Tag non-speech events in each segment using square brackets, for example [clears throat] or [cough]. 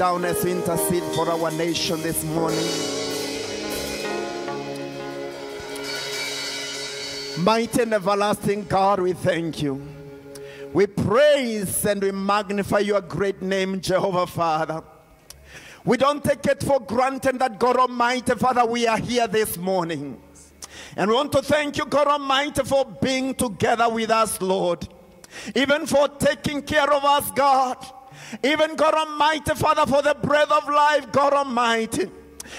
down as we intercede for our nation this morning. Mighty and everlasting God, we thank you. We praise and we magnify your great name, Jehovah Father. We don't take it for granted that God Almighty, Father, we are here this morning. And we want to thank you, God Almighty, for being together with us, Lord. Even for taking care of us, God. Even God Almighty, Father, for the breath of life, God Almighty.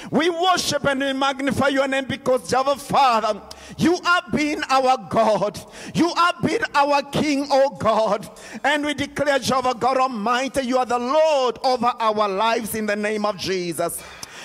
We worship and we magnify your name because, Jehovah Father, you have been our God. You have been our King, oh God. And we declare, Jehovah God Almighty, you are the Lord over our lives in the name of Jesus.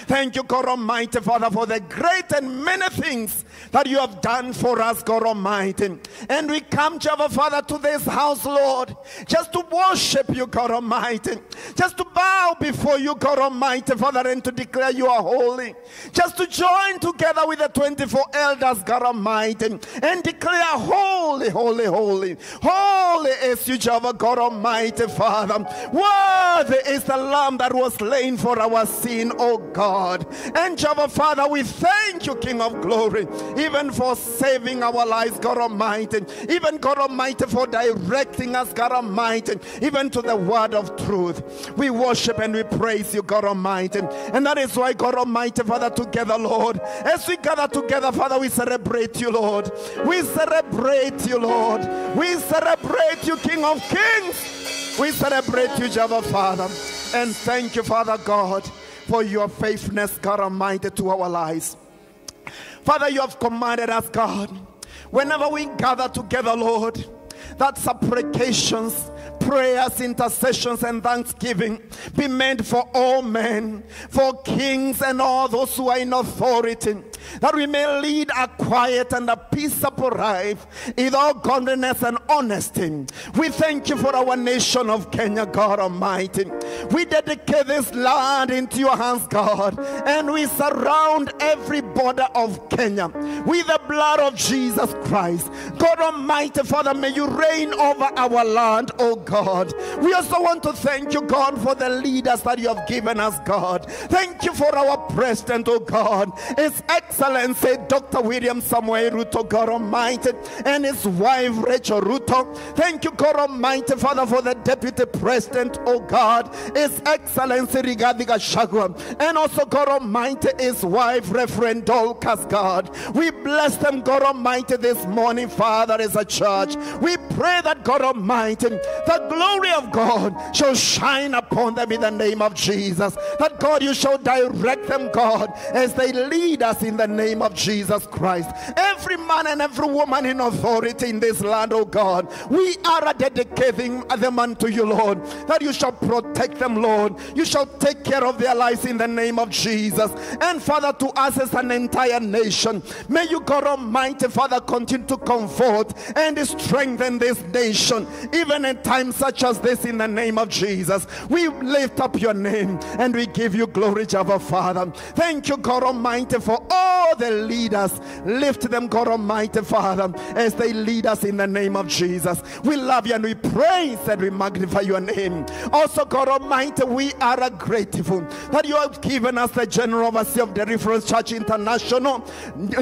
Thank you, God Almighty, Father, for the great and many things that you have done for us, God Almighty. And we come, Jehovah Father, to this house, Lord, just to worship you, God Almighty. Just to bow before you, God Almighty, Father, and to declare you are holy. Just to join together with the 24 elders, God Almighty, and declare holy, holy, holy. Holy is you, Jehovah God Almighty, Father. Worthy is the Lamb that was slain for our sin, O God. And Jehovah Father, we thank you, King of glory, even for saving our lives, God Almighty. Even God Almighty, for directing us, God Almighty, even to the word of truth. We worship and we praise you, God Almighty. And that is why, God Almighty, Father, together, Lord, as we gather together, Father, we celebrate you, Lord. We celebrate you, Lord. We celebrate you, King of Kings. We celebrate you, Jehovah Father. And thank you, Father God, for your faithfulness, God Almighty, to our lives. Father, you have commanded us, God, whenever we gather together, Lord, that supplications, prayers, intercessions, and thanksgiving be made for all men, for kings and all those who are in authority, that we may lead a quiet and a peaceable life in all godliness and honesty. We thank you for our nation of Kenya, God Almighty. We dedicate this land into your hands, God, and we surround every border of Kenya with the blood of Jesus Christ. God Almighty, Father, may you reign over our land, oh God. We also want to thank you, God, for the leaders that you have given us, God. Thank you for our president, oh God. His Excellency, Dr. William Samuel Ruto, God Almighty, and his wife, Rachel Ruto. Thank you, God Almighty, Father, for the deputy president, oh God, His Excellency Rigathi Gachagua, and also, God Almighty, his wife, Reverend Dorcas, God. We bless them, God Almighty, this morning, Father, as a church. We pray that, God Almighty, the glory of God shall shine upon them in the name of Jesus. That, God, you shall direct them, God, as they lead us in the name of Jesus Christ. Every man and every woman in authority in this land, oh God, we are dedicating them unto you, Lord, that you shall protect them, Lord. You shall take care of their lives in the name of Jesus. And Father, to us as an entire nation, may you, God Almighty, Father, continue to comfort and strengthen this nation, even in times such as this in the name of Jesus. We lift up your name and we give you glory, Jehovah Father. Thank you, God Almighty, for all the leaders. Lift them, God Almighty, Father, as they lead us in the name of Jesus. We love you and we praise and we magnify your name. Also, God Almighty, we are grateful that you have given us the General Overseer of the Deliverance Church International,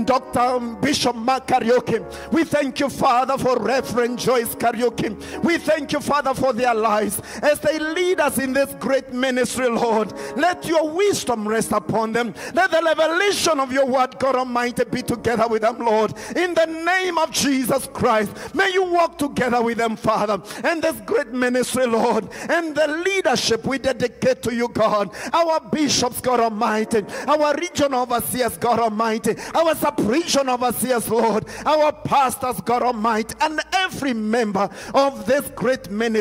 Dr. Bishop Mark Kariuki. We thank you, Father, for Reverend Joyce Kariuki. We thank you, Father, for their lives as they lead us in this great ministry, Lord. Let your wisdom rest upon them. Let the revelation of your word, God Almighty, be together with them, Lord. In the name of Jesus Christ, may you walk together with them, Father. And this great ministry, Lord, and the leadership we dedicate to you, God. Our bishops, God Almighty, our regional overseers, God Almighty, our sub-region overseers, Lord, our pastors, God Almighty, and every member of this great ministry,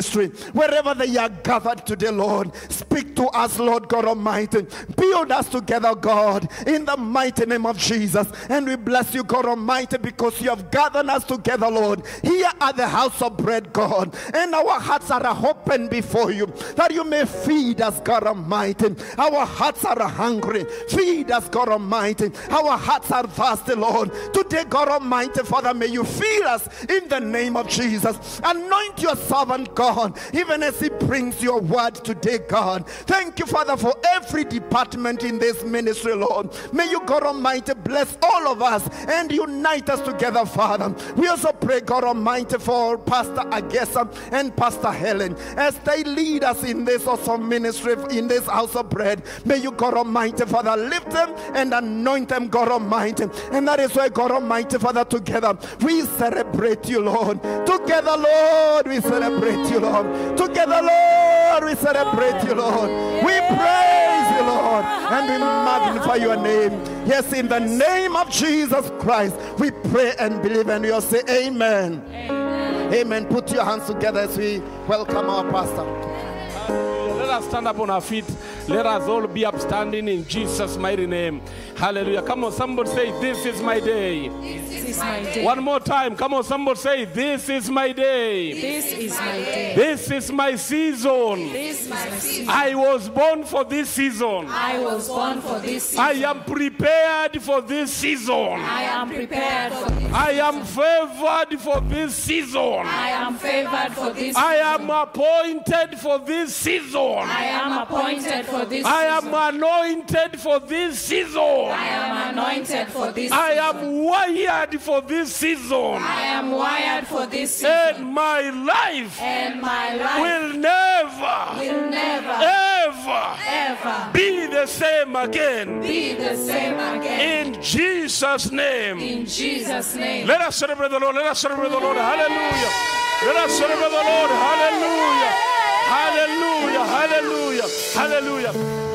wherever they are gathered today, Lord, speak to us, Lord God Almighty. Build us together, God, in the mighty name of Jesus. And we bless you, God Almighty, because you have gathered us together, Lord, here at the house of bread, God. And our hearts are open before you, that you may feed us, God Almighty. Our hearts are hungry. Feed us, God Almighty. Our hearts are thirsty, Lord. Today, God Almighty, Father, may you fill us in the name of Jesus. Anoint your servant, God, even as he brings your word today, God. Thank you, Father, for every department in this ministry, Lord. May you, God Almighty, bless all of us and unite us together, Father. We also pray, God Almighty, for Pastor Agesa and Pastor Helen as they lead us in this awesome ministry, in this house of bread. May you, God Almighty, Father, lift them and anoint them, God Almighty. And that is why, God Almighty, Father, together we celebrate you, Lord. Together, Lord, we celebrate you, Lord. Together, Lord, we celebrate you, Lord. We praise you, Lord, and we magnify your name. Yes, in the name of Jesus Christ, we pray and believe, and we'll say, Amen. Amen. Amen. Put your hands together as we welcome our pastor. Let us stand up on our feet. Let us all be upstanding in Jesus' mighty name. Hallelujah. Come on, somebody say, This is my day. This is my day. One more time. Come on, somebody say, This is my day. This is my day. This is my season. This is my season. I was born for this season. I was born for this season. I am prepared for this season. I am prepared for this. I am favored for this season. I am favored for this. season. I am appointed for this season. I am appointed for this. I am anointed for this season. I am anointed for this. Season I am wired for this season. I am wired for this season. And my life And my life will never, will never, ever ever be the same again. be the same again. In Jesus' name. In Jesus' name. Let us celebrate the Lord. Let us celebrate the Lord. Hallelujah. Let us celebrate the Lord. Hallelujah. Hallelujah. Hallelujah. Hallelujah. Hallelujah.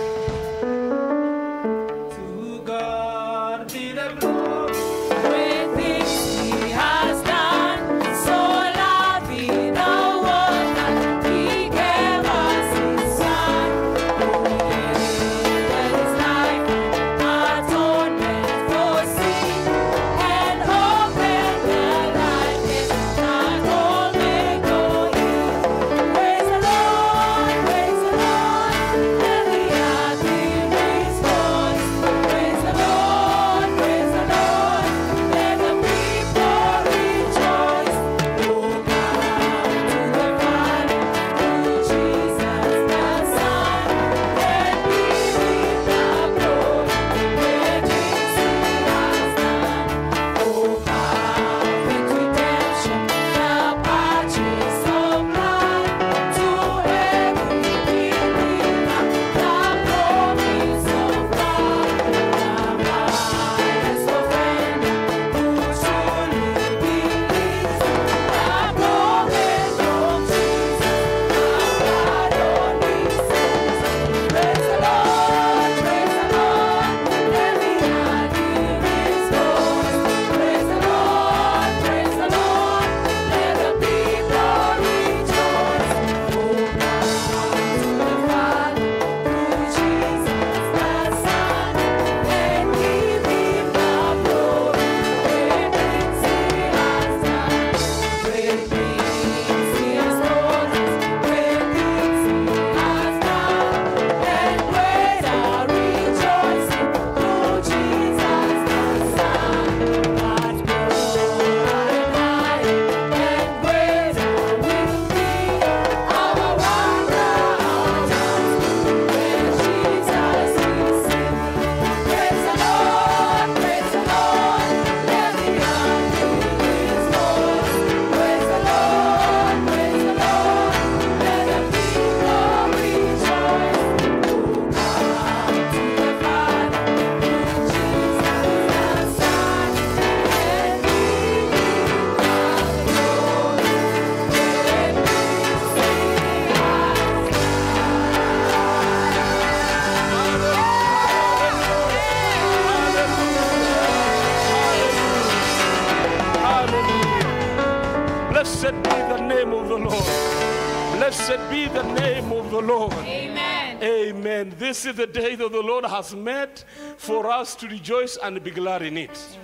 This is the day that the Lord has made for us to rejoice and be glad in it.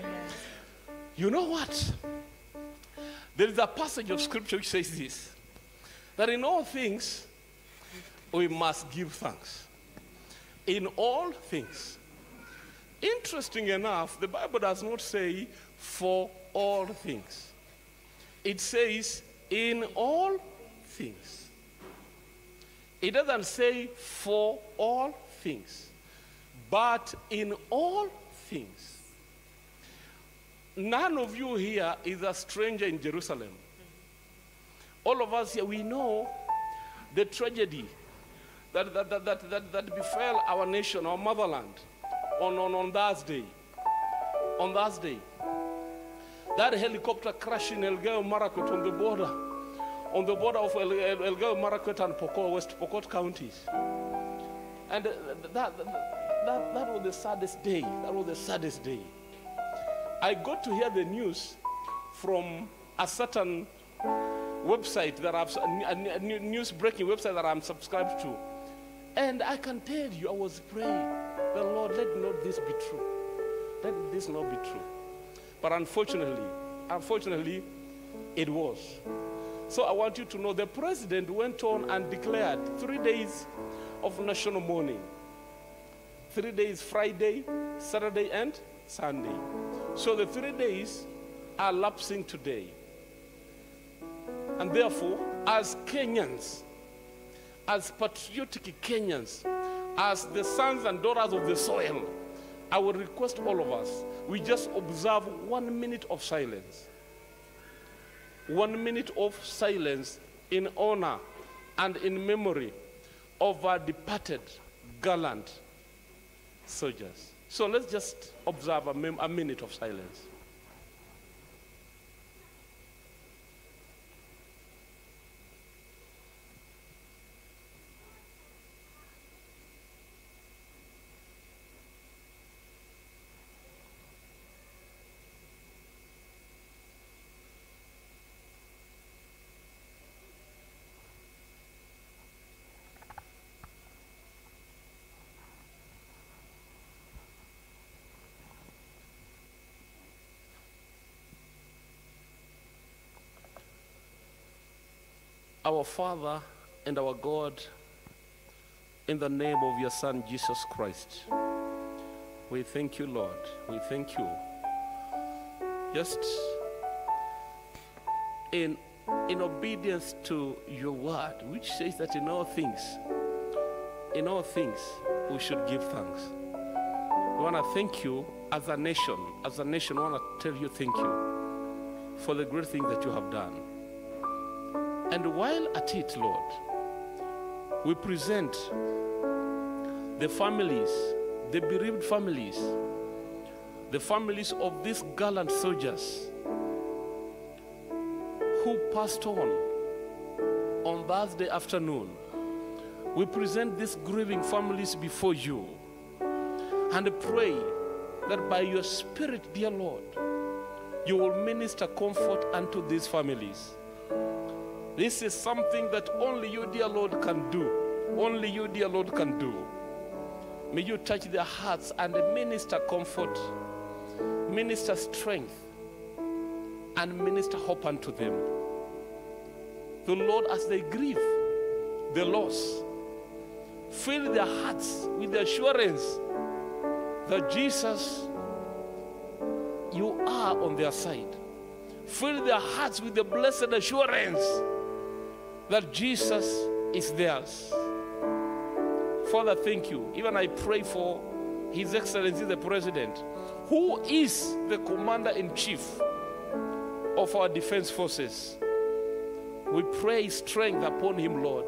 You know what? There is a passage of scripture which says this that in all things we must give thanks. In all things. Interesting enough, the Bible does not say for all things, it says in all things. It doesn't say for all things, but in all things. None of you here is a stranger in Jerusalem. All of us here, we know the tragedy that, that, that, that, that, that befell our nation, our motherland, on, on, on Thursday. On Thursday. That helicopter crash in Elgeyo Marakwet on the border, on the border of El, El, Elgeyo and Pokot, West Pokot counties. And uh, that, that, that, that was the saddest day. That was the saddest day. I got to hear the news from a certain website that I've, a, news breaking website that I'm subscribed to. And I can tell you, I was praying, the Lord, let not this be true. Let this not be true. But unfortunately, unfortunately, it was. So I want you to know the president went on and declared three days of national mourning. Three days, Friday, Saturday, and Sunday. So the three days are lapsing today. And therefore, as Kenyans, as patriotic Kenyans, as the sons and daughters of the soil, I will request all of us, we just observe one minute of silence. One minute of silence in honor and in memory our departed gallant soldiers. So let's just observe a, a minute of silence. Our Father and our God, in the name of your Son Jesus Christ, we thank you, Lord. We thank you. Just in, in obedience to your word, which says that in all things, in all things, we should give thanks. We want to thank you as a nation. As a nation, we want to tell you thank you for the great things that you have done. And while at it, Lord, we present the families, the bereaved families, the families of these gallant soldiers who passed on on Thursday afternoon. We present these grieving families before you and pray that by your Spirit, dear Lord, you will minister comfort unto these families. This is something that only you, dear Lord, can do. Only you, dear Lord, can do. May you touch their hearts and minister comfort, minister strength, and minister hope unto them. The Lord, as they grieve the loss, fill their hearts with the assurance that Jesus, you are on their side. Fill their hearts with the blessed assurance that Jesus is theirs. Father, thank you. Even I pray for His Excellency the President, who is the Commander in Chief of our defense forces. We pray strength upon him, Lord.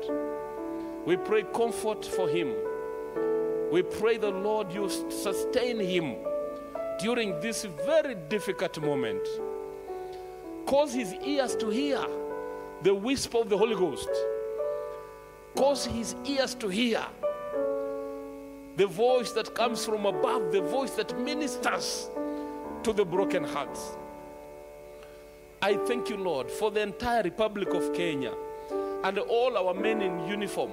We pray comfort for him. We pray the Lord you sustain him during this very difficult moment. Cause his ears to hear the whisper of the Holy Ghost. Cause his ears to hear the voice that comes from above, the voice that ministers to the broken hearts. I thank you, Lord, for the entire Republic of Kenya and all our men in uniform,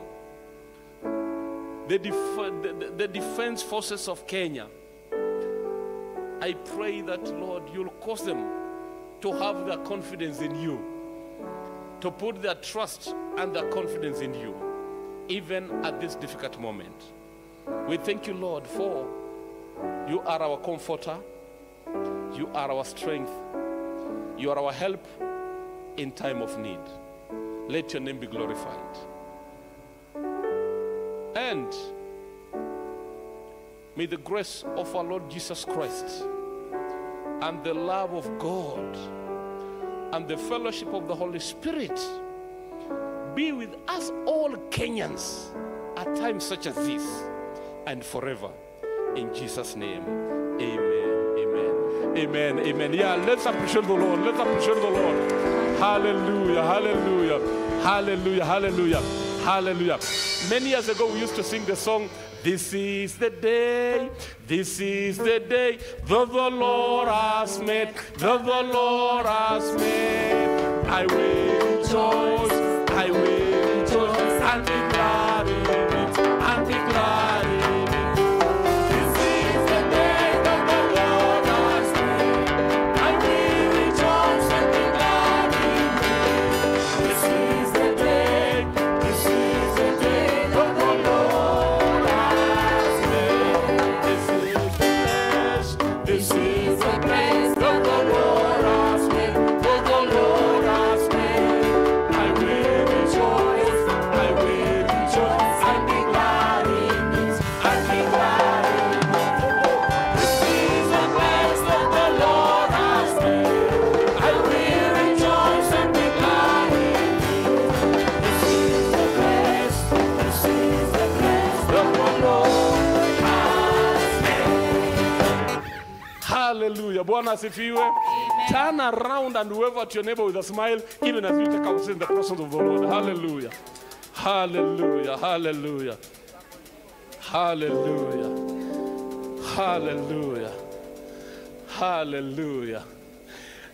the, def- the, the- defense forces of Kenya. I pray that, Lord, you'll cause them to have their confidence in you, to put their trust and their confidence in you, even at this difficult moment. We thank you, Lord, for you are our comforter, you are our strength, you are our help in time of need. Let your name be glorified. And may the grace of our Lord Jesus Christ and the love of God and the fellowship of the Holy Spirit be with us all Kenyans at times such as this and forever. In Jesus' name, amen, amen, amen, amen. Yeah, let's appreciate the Lord. Let's appreciate the Lord. Hallelujah, hallelujah, hallelujah, hallelujah, hallelujah. Many years ago, we used to sing the song, This is the day, this is the day that the Lord has made, that the Lord has made. I will rejoice, I will rejoice, and be glad Bwana asifiwe. Turn around and wave at your neighbor with a smile, even as you take out in the presence of the Lord. Hallelujah. Hallelujah. Hallelujah. Hallelujah. Hallelujah. Hallelujah.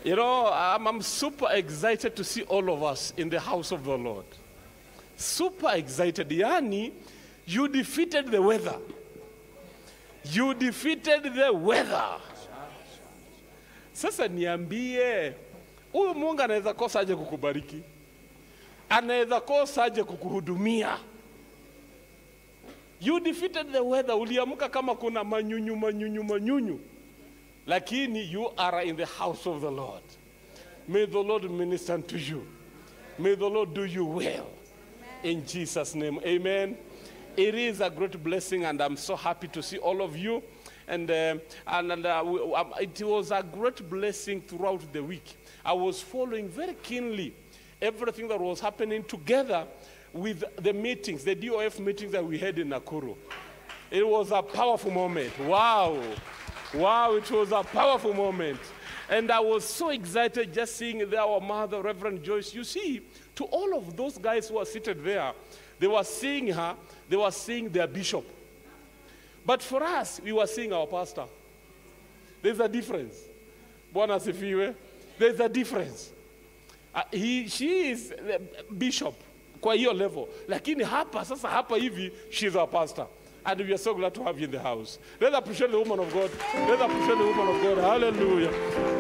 You know, I'm, I'm super excited to see all of us in the house of the Lord. Super excited. Yani, you defeated the weather. You defeated the weather. Sasa niambie, huyu Mungu anaweza kosa aje kukubariki? Anaweza kosa aje kukuhudumia? You defeated the weather. Uliamka kama kuna manyunyu manyunyu manyunyu, lakini you are in the house of the Lord. May the Lord minister to you. May the Lord do you well. In Jesus' name, amen. It is a great blessing, and I'm so happy to see all of you. And, uh, and, and, uh, we- um, it was a great blessing throughout the week. I was following very keenly everything that was happening together with the meetings, the DOF meetings that we had in Nakuru. It was a powerful moment. Wow. Wow, it was a powerful moment. And I was so excited just seeing there our mother, Reverend Joyce. You see, to all of those guys who are seated there, they were seeing her, they were seeing their bishop. But for us, we were seeing our pastor. There's a difference. Bwana asifiwe. There's a difference. Uh, he, she is bishop kwa hiyo level. Lakini hapa sasa hapa hivi she's our pastor. And we are so glad to have you in the house. Let's appreciate the woman of god. Let's appreciate the woman of god. Hallelujah.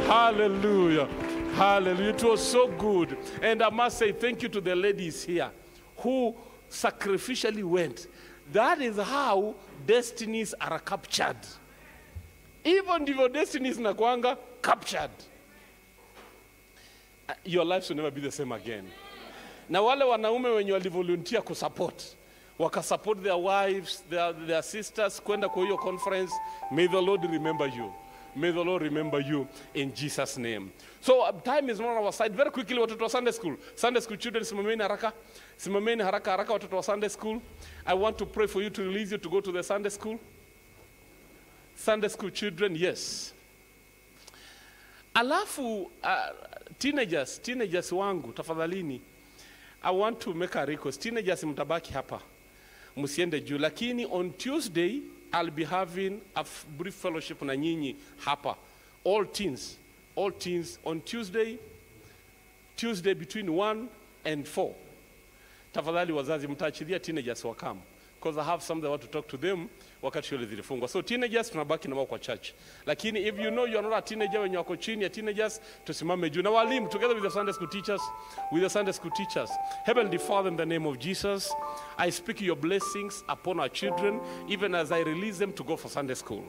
Hallelujah. Hallelujah. It was so good. And i must say thank you to the ladies here who sacrificially went that is how destinies are captured. Even hivyo ndivyo destinies zinakuanga captured. Your lives will never be the same again. Na wale wanaume wenye walivolunteer kusupport wakasupport their wives their, their sisters kwenda kwa hiyo conference may the lord remember you. May the lord remember you in jesus name. So uh, time is not on our side. Very quickly watoto wa sunday school. Sunday school children simameni haraka simameni haraka haraka watoto wa sunday school. I want to pray for you to release you to go to the sunday school. Sunday school children yes. Alafu uh, teenagers teenagers wangu tafadhalini i want to make a request. Teenagers mtabaki hapa. Msiende juu. Lakini on tuesday i'll be having a brief fellowship na nyinyi hapa. All teens all teens on tuesday Tuesday between 1 and 4. Tafadhali wazazi mtaachilia teenagers wakam because I have some that want to talk to them wakati shule zilifungwa. So teenagers tunabaki na wao kwa church. Lakini if you know you are not a teenager wenye wako chini ya teenagers tusimame juu na walimu together with the Sunday school teachers with the Sunday school teachers. Heavenly Father in the name of Jesus, I speak your blessings upon our children even as I release them to go for Sunday school.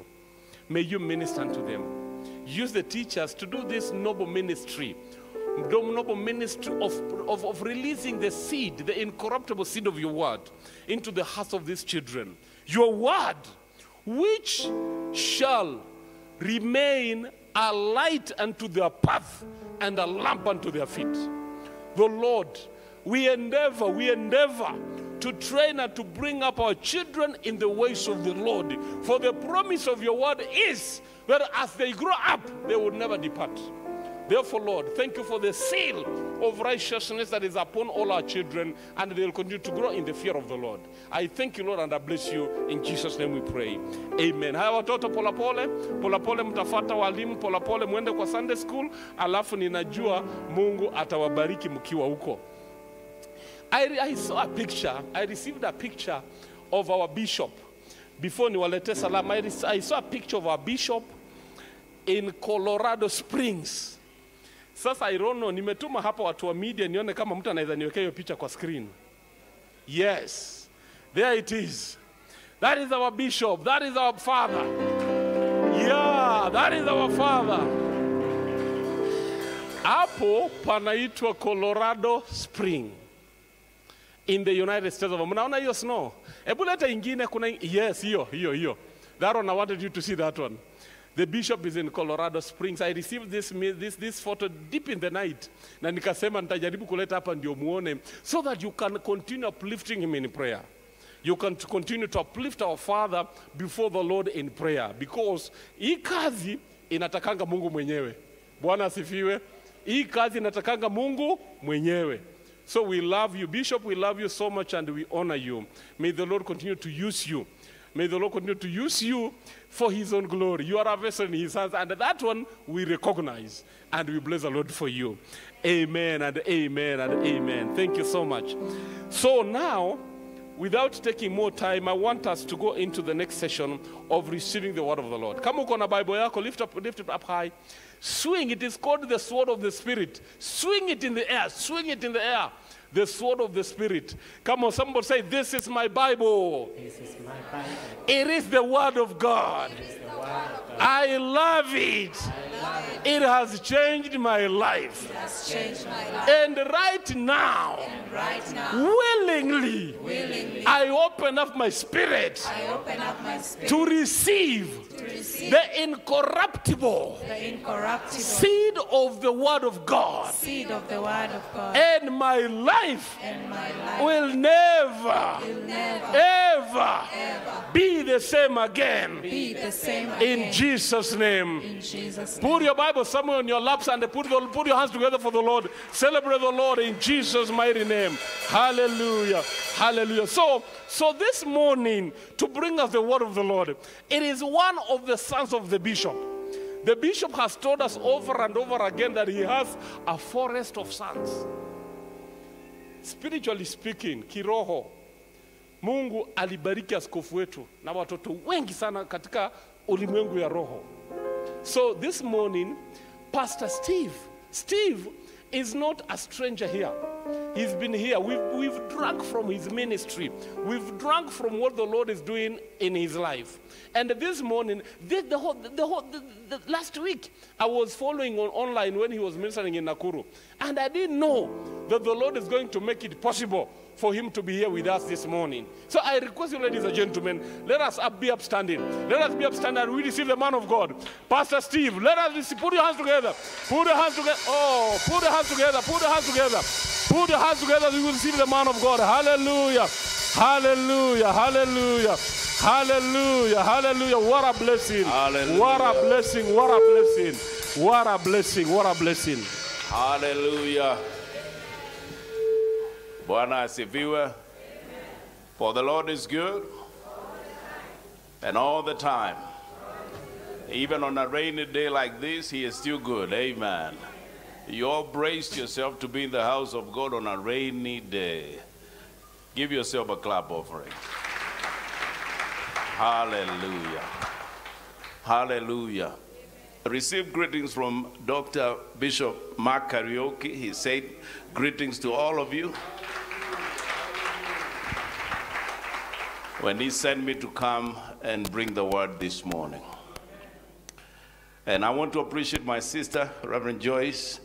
May you minister unto them. Use the teachers to do this noble ministry, noble ministry of, of, of releasing the seed, the incorruptible seed of your word, into the hearts of these children. Your word, which shall remain a light unto their path and a lamp unto their feet. The Lord, we endeavor, we endeavor to train and to bring up our children in the ways of the Lord. For the promise of your word is that as they grow up, they will never depart. Therefore, Lord, thank you for the seal of righteousness that is upon all our children, and they will continue to grow in the fear of the Lord. I thank you, Lord, and I bless you. In Jesus' name we pray. Amen. Watoto mtafata walimu, kwa Sunday school, alafu ninajua Mungu atawabariki mkiwa huko. I, I saw a picture, I received a picture of our bishop. Before niwalete salama, I saw a picture of our bishop in Colorado Springs. Sasa I don't know, nimetuma hapa watu wa media nione kama mtu anaweza niwekea hiyo picha kwa screen. Yes, there it is. That is our bishop. That is our father. Yeah, that is our father. Hapo panaitwa Colorado Spring in the United States of Mnaona hiyo snow? Hebu leta ingine kuna yes, hiyo hiyo hiyo. That one I wanted you to see that one. The bishop is in Colorado Springs. I received this, this, this photo deep in the night. Na nikasema nitajaribu kuleta hapa ndio muone so that you can continue uplifting him in prayer. You can continue to uplift our Father before the Lord in prayer because hii kazi inatakanga Mungu mwenyewe. Bwana asifiwe. Hii kazi inatakanga Mungu mwenyewe. So we love you, Bishop. We love you so much and we honor you. May the Lord continue to use you. May the Lord continue to use you for his own glory. You are a vessel in his hands, and that one we recognize and we bless the Lord for you. Amen and amen and amen. Thank you so much. So now, without taking more time, I want us to go into the next session of receiving the word of the Lord. Come Kama uko na Bible yako, lift up, lift it up high. Swing. It is called the sword of the Spirit. Swing it in the air. Swing it in the air. The sword of the Spirit. Come on, somebody say, This is my Bible. This is my Bible. It is the word of God. I love it. It has changed my life. changed my life. And right now, and Right now, willingly, willingly, I open up my spirit I open up my spirit to receive to receive the incorruptible the incorruptible seed of the word of God. seed of the Word of God. And my life And my life will never, will never ever ever be the same again. be the same In again. Jesus' name. In Jesus' name. Put your Bible somewhere on your laps and put, the, put your hands together for the Lord. Celebrate the Lord in Jesus' mighty name. Hallelujah. Hallelujah. So, so this morning, to bring us the word of the Lord, it is one of the sons of the bishop. The bishop has told us over and over again that he has a forest of sons. Spiritually speaking, kiroho, Mungu alibariki askofu wetu na watoto wengi sana katika ulimwengu ya roho. So this morning, Pastor Steve, Steve is not a stranger here. He's been here. We've, we've drunk from his ministry. We've drunk from what the Lord is doing in his life. And this morning, the, the whole, the whole, the, the, last week, I was following on online when he was ministering in Nakuru. And I didn't know that the Lord is going to make it possible for him to be here with us this morning. So I request you, ladies and gentlemen, let us up, be upstanding. Let us be upstanding and we receive the man of God. Pastor Steve, let us receive, put your hands together. Put your hands together. Oh, put your hands together. Put your hands together. Put your hands together. You will receive the man of God. Hallelujah. Hallelujah. Hallelujah. Hallelujah. Hallelujah. What a blessing. Hallelujah. What a blessing. What a blessing. What a blessing. What a blessing. Hallelujah. Bwana asifiwe. For the Lord is good and all the time. Even on a rainy day like this, he is still good. Amen. You all braced yourself to be in the house of God on a rainy day. Give yourself a clap offering. Hallelujah. Hallelujah. Receive greetings from Dr. Bishop Mark Kariuki. He said, Greetings to all of you. When he sent me to come and bring the word this morning. And I want to appreciate my sister, Reverend Joyce.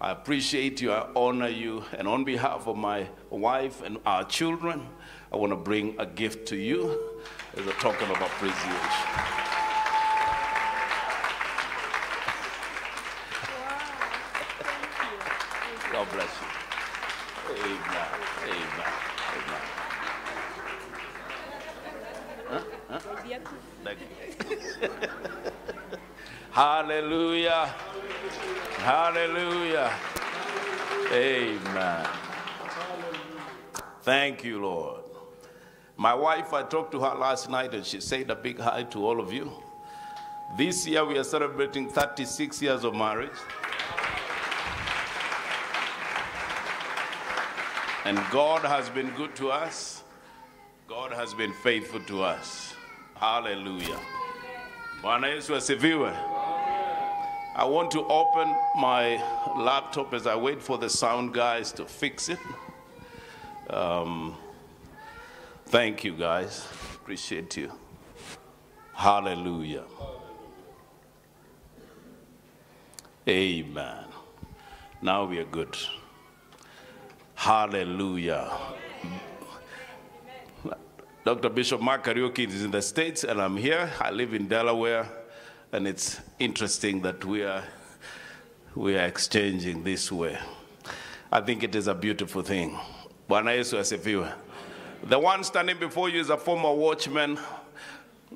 I appreciate you, I honor you, and on behalf of my wife and our children, I want to bring a gift to you as a token of appreciation. God bless you. Amen. Amen. Amen. Huh? Huh? Thank you. [laughs] Hallelujah. Hallelujah. Amen. Thank you, Lord. My wife, I talked to her last night and she said a big hi to all of you. This year we are celebrating 36 years of marriage. And God has been good to us. God has been faithful to us. Hallelujah. Bwana Yesu asifiwe. I want to open my laptop as I wait for the sound guys to fix it. Um, thank you, guys. Appreciate you. Hallelujah. Amen. Now we are good. Hallelujah. Dr. Bishop Mark Kariuki is in the States, and I'm here. I live in Delaware, and it's interesting that we are, we are exchanging this way. I think it is a beautiful thing. Bwana Yesu asifiwe. The one standing before you is a former watchman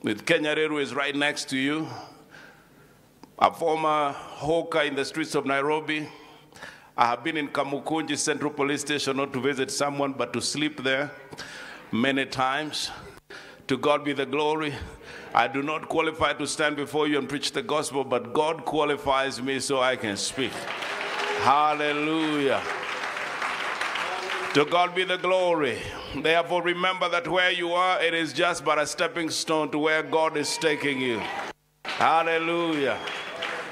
with Kenya Railways right next to you, a former hawker in the streets of Nairobi. I have been in Kamukunji Central Police Station not to visit someone, but to sleep there many times. To God be the glory. I do not qualify to stand before you and preach the gospel, but God qualifies me so I can speak. Hallelujah. To God be the glory. Therefore, remember that where you are, it is just but a stepping stone to where God is taking you. Hallelujah.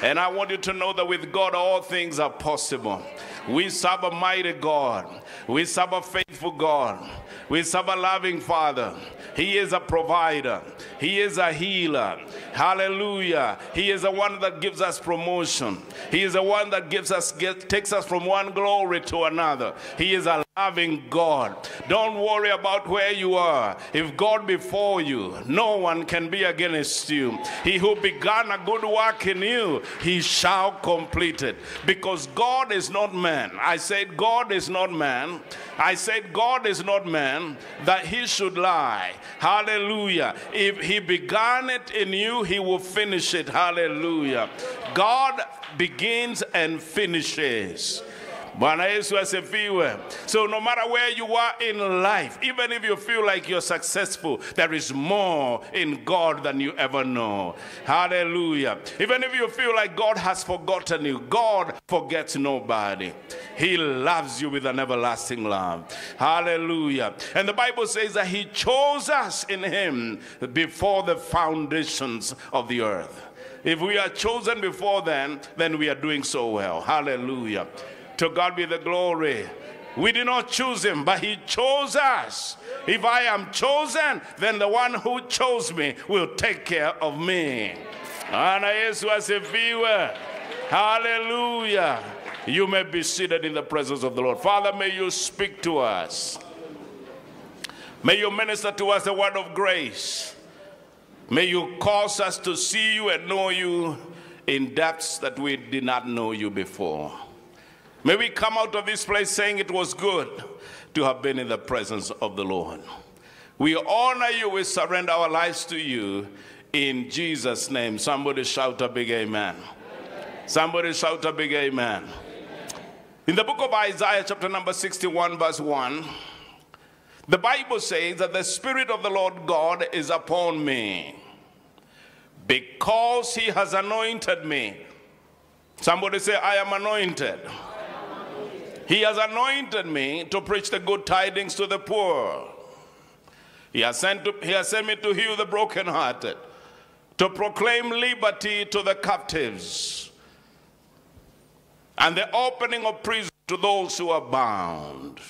And I want you to know that with God, all things are possible. We serve a mighty God. We serve a faithful God. We serve a loving Father. He is a provider. He is a healer. Hallelujah. He is the one that gives us promotion. He is the one that gives us takes us from one glory to another. He is a loving God. Don't worry about where you are. If God before you, no one can be against you. He who began a good work in you, he shall complete it. Because God is not man. I said God is not man. I said God is not man that he should lie. Hallelujah. If he began it in you, he will finish it. Hallelujah. God begins and finishes. Bwana Yesu asifiwe. So no matter where you are in life, even if you feel like you're successful, there is more in God than you ever know. Hallelujah. Even if you feel like God has forgotten you, God forgets nobody. He loves you with an everlasting love. Hallelujah. And the Bible says that he chose us in him before the foundations of the earth. If we are chosen before then, then we are doing so well. Hallelujah. To God be the glory. We did not choose him, but he chose us. If I am chosen, then the one who chose me will take care of me. Ana Yesu asifiwe. Hallelujah. You may be seated in the presence of the Lord. Father, may you speak to us. May you minister to us the word of grace. May you cause us to see you and know you in depths that we did not know you before. May we come out of this place saying it was good to have been in the presence of the Lord. We honor you, we surrender our lives to you in Jesus' name. Somebody shout a big amen. Somebody shout a big amen. In the book of Isaiah, chapter number 61, verse 1, the Bible says that the Spirit of the Lord God is upon me because he has anointed me Somebody say, I am anointed. He has anointed me to preach the good tidings to the poor. He has sent, to, he has sent me to heal the brokenhearted, to proclaim liberty to the captives, and the opening of prison to those who are bound,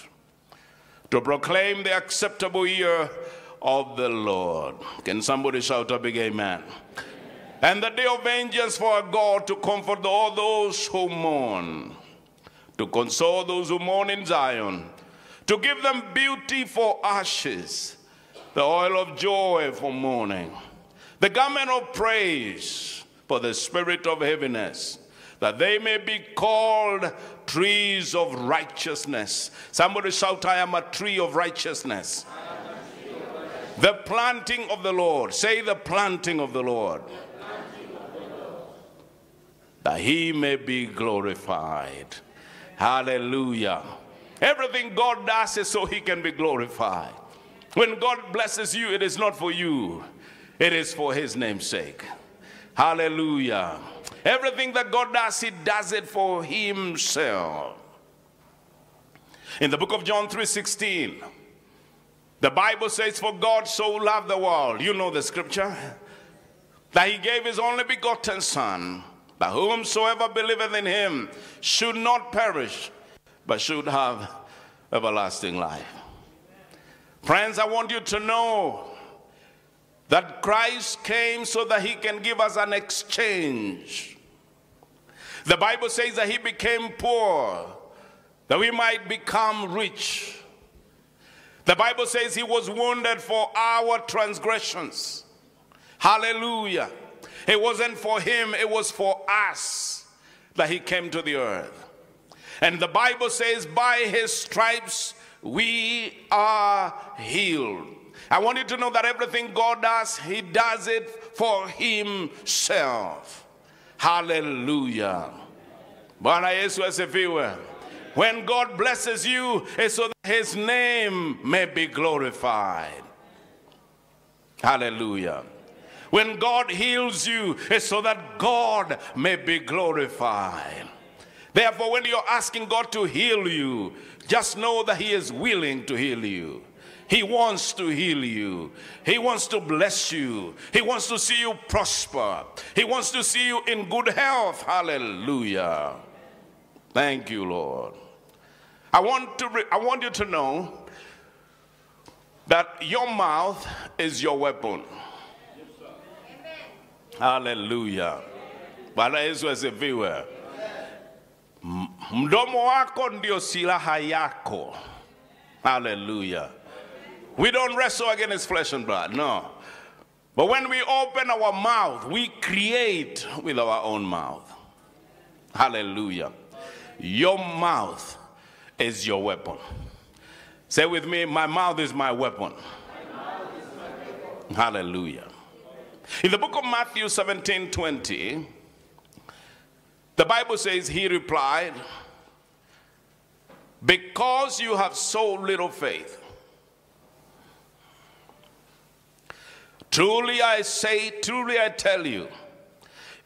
to proclaim the acceptable year of the Lord. Can somebody shout a big amen? And the day of vengeance for God to comfort all those who mourn, to console those who mourn in Zion, to give them beauty for ashes, the oil of joy for mourning, the garment of praise for the spirit of heaviness, that they may be called trees of righteousness. Somebody shout, I am a tree of righteousness. The planting of the Lord. Say the planting of the Lord. That he may be glorified. Hallelujah. Everything God does is so he can be glorified. When God blesses you, it is not for you, it is for his name's sake. Hallelujah. Everything that God does, he does it for himself. In the book of John 3:16, the Bible says, For God so loved the world. You know the scripture. That he gave his only begotten Son, that whomsoever believeth in him should not perish, but should have everlasting life. Friends, I want you to know that Christ came so that he can give us an exchange. The Bible says that he became poor, that we might become rich. The Bible says he was wounded for our transgressions. Hallelujah. It wasn't for him, it was for us that he came to the earth. And the Bible says, by his stripes we are healed. I want you to know that everything God does, he does it for himself. Hallelujah. When God blesses you, it's so that his name may be glorified. Hallelujah. When God heals you, it's so that God may be glorified. Therefore, when you're asking God to heal you, just know that He is willing to heal you. He wants to heal you. He wants to bless you. He wants to see you prosper. He wants to see you in good health. Hallelujah. Thank you, Lord. I want, to I want you to know that your mouth is your weapon. Hallelujah. Bwana Yesu asifiwe. Mdomo wako ndio silaha yako. Hallelujah. We don't wrestle against flesh and blood, no. But when we open our mouth, we create with our own mouth. Hallelujah. Your mouth is your weapon. Say with me, my mouth is my weapon. Hallelujah. In the book of Matthew 17 20, the Bible says, He replied, Because you have so little faith. Truly I say, truly I tell you,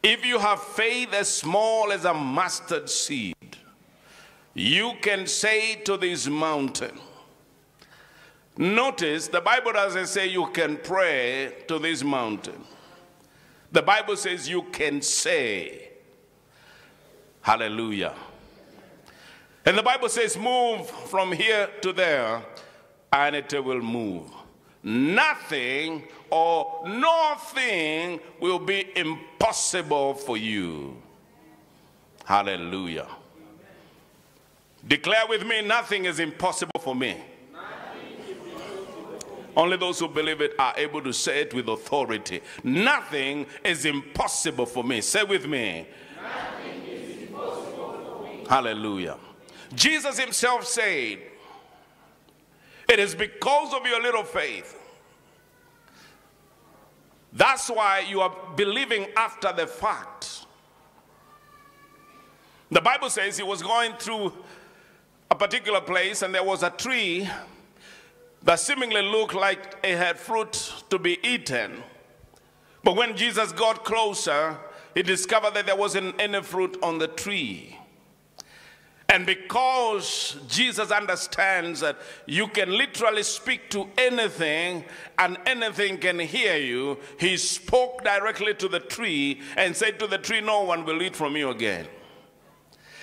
if you have faith as small as a mustard seed, you can say to this mountain. Notice the Bible doesn't say you can pray to this mountain. The Bible says you can say, Hallelujah. And the Bible says, move from here to there, and it will move. Nothing or nothing will be impossible for you. Hallelujah. Declare with me, nothing is impossible for me. Only those who believe it are able to say it with authority. Nothing is impossible for me. Say with me. me. Hallelujah. Jesus himself said, It is because of your little faith. That's why you are believing after the fact. The Bible says he was going through a particular place and there was a tree that seemingly looked like it had fruit to be eaten. But when Jesus got closer, he discovered that there wasn't any fruit on the tree. And because Jesus understands that you can literally speak to anything and anything can hear you, he spoke directly to the tree and said to the tree, No one will eat from you again.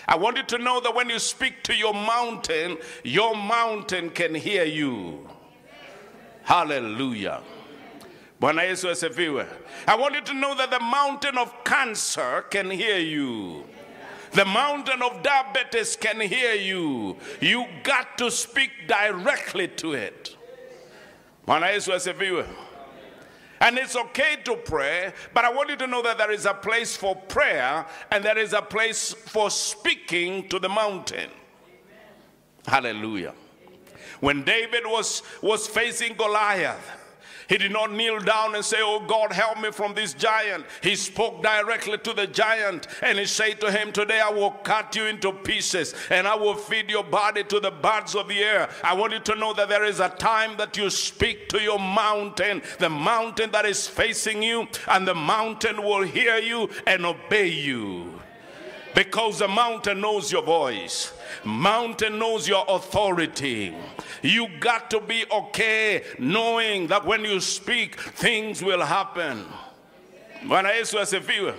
I want you to know that when you speak to your mountain, your mountain can hear you. Hallelujah. I want you to know that the mountain of cancer can hear you. The mountain of diabetes can hear you. You got to speak directly to it. Bwana Yesu asifiwe. And it's okay to pray, but I want you to know that there is a place for prayer and there is a place for speaking to the mountain. Hallelujah. When David was, was facing Goliath, he did not kneel down and say, Oh God, help me from this giant. He spoke directly to the giant and he said to him, Today I will cut you into pieces and I will feed your body to the birds of the air. I want you to know that there is a time that you speak to your mountain, the mountain that is facing you, and the mountain will hear you and obey you because the mountain knows your voice mountain knows your authority you got to be okay knowing that when you speak things will happen. Bwana yesu asifiwe.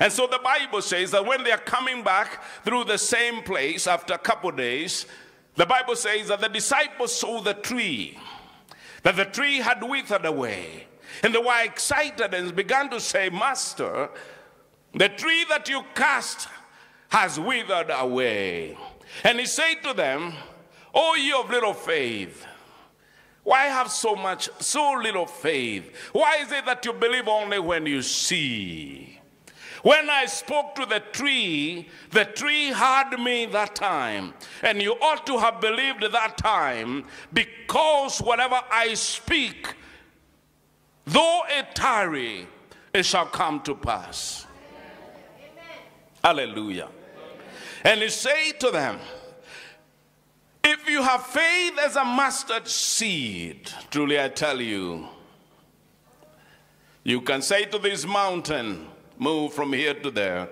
And so the bible says that when they are coming back through the same place after a couple days the bible says that the disciples saw the tree that the tree had withered away. And they were excited and began to say master the tree that you cast has withered away. And he said to them, Oh, o ye of little faith, why have so much, so little faith? Why is it that you believe only when you see? When I spoke to the tree, the tree heard me that time. And you ought to have believed that time because whatever I speak, though it tarry, it shall come to pass. Hallelujah. And he said to them, If you have faith as a mustard seed, truly I tell you, you can say to this mountain, Move from here to there,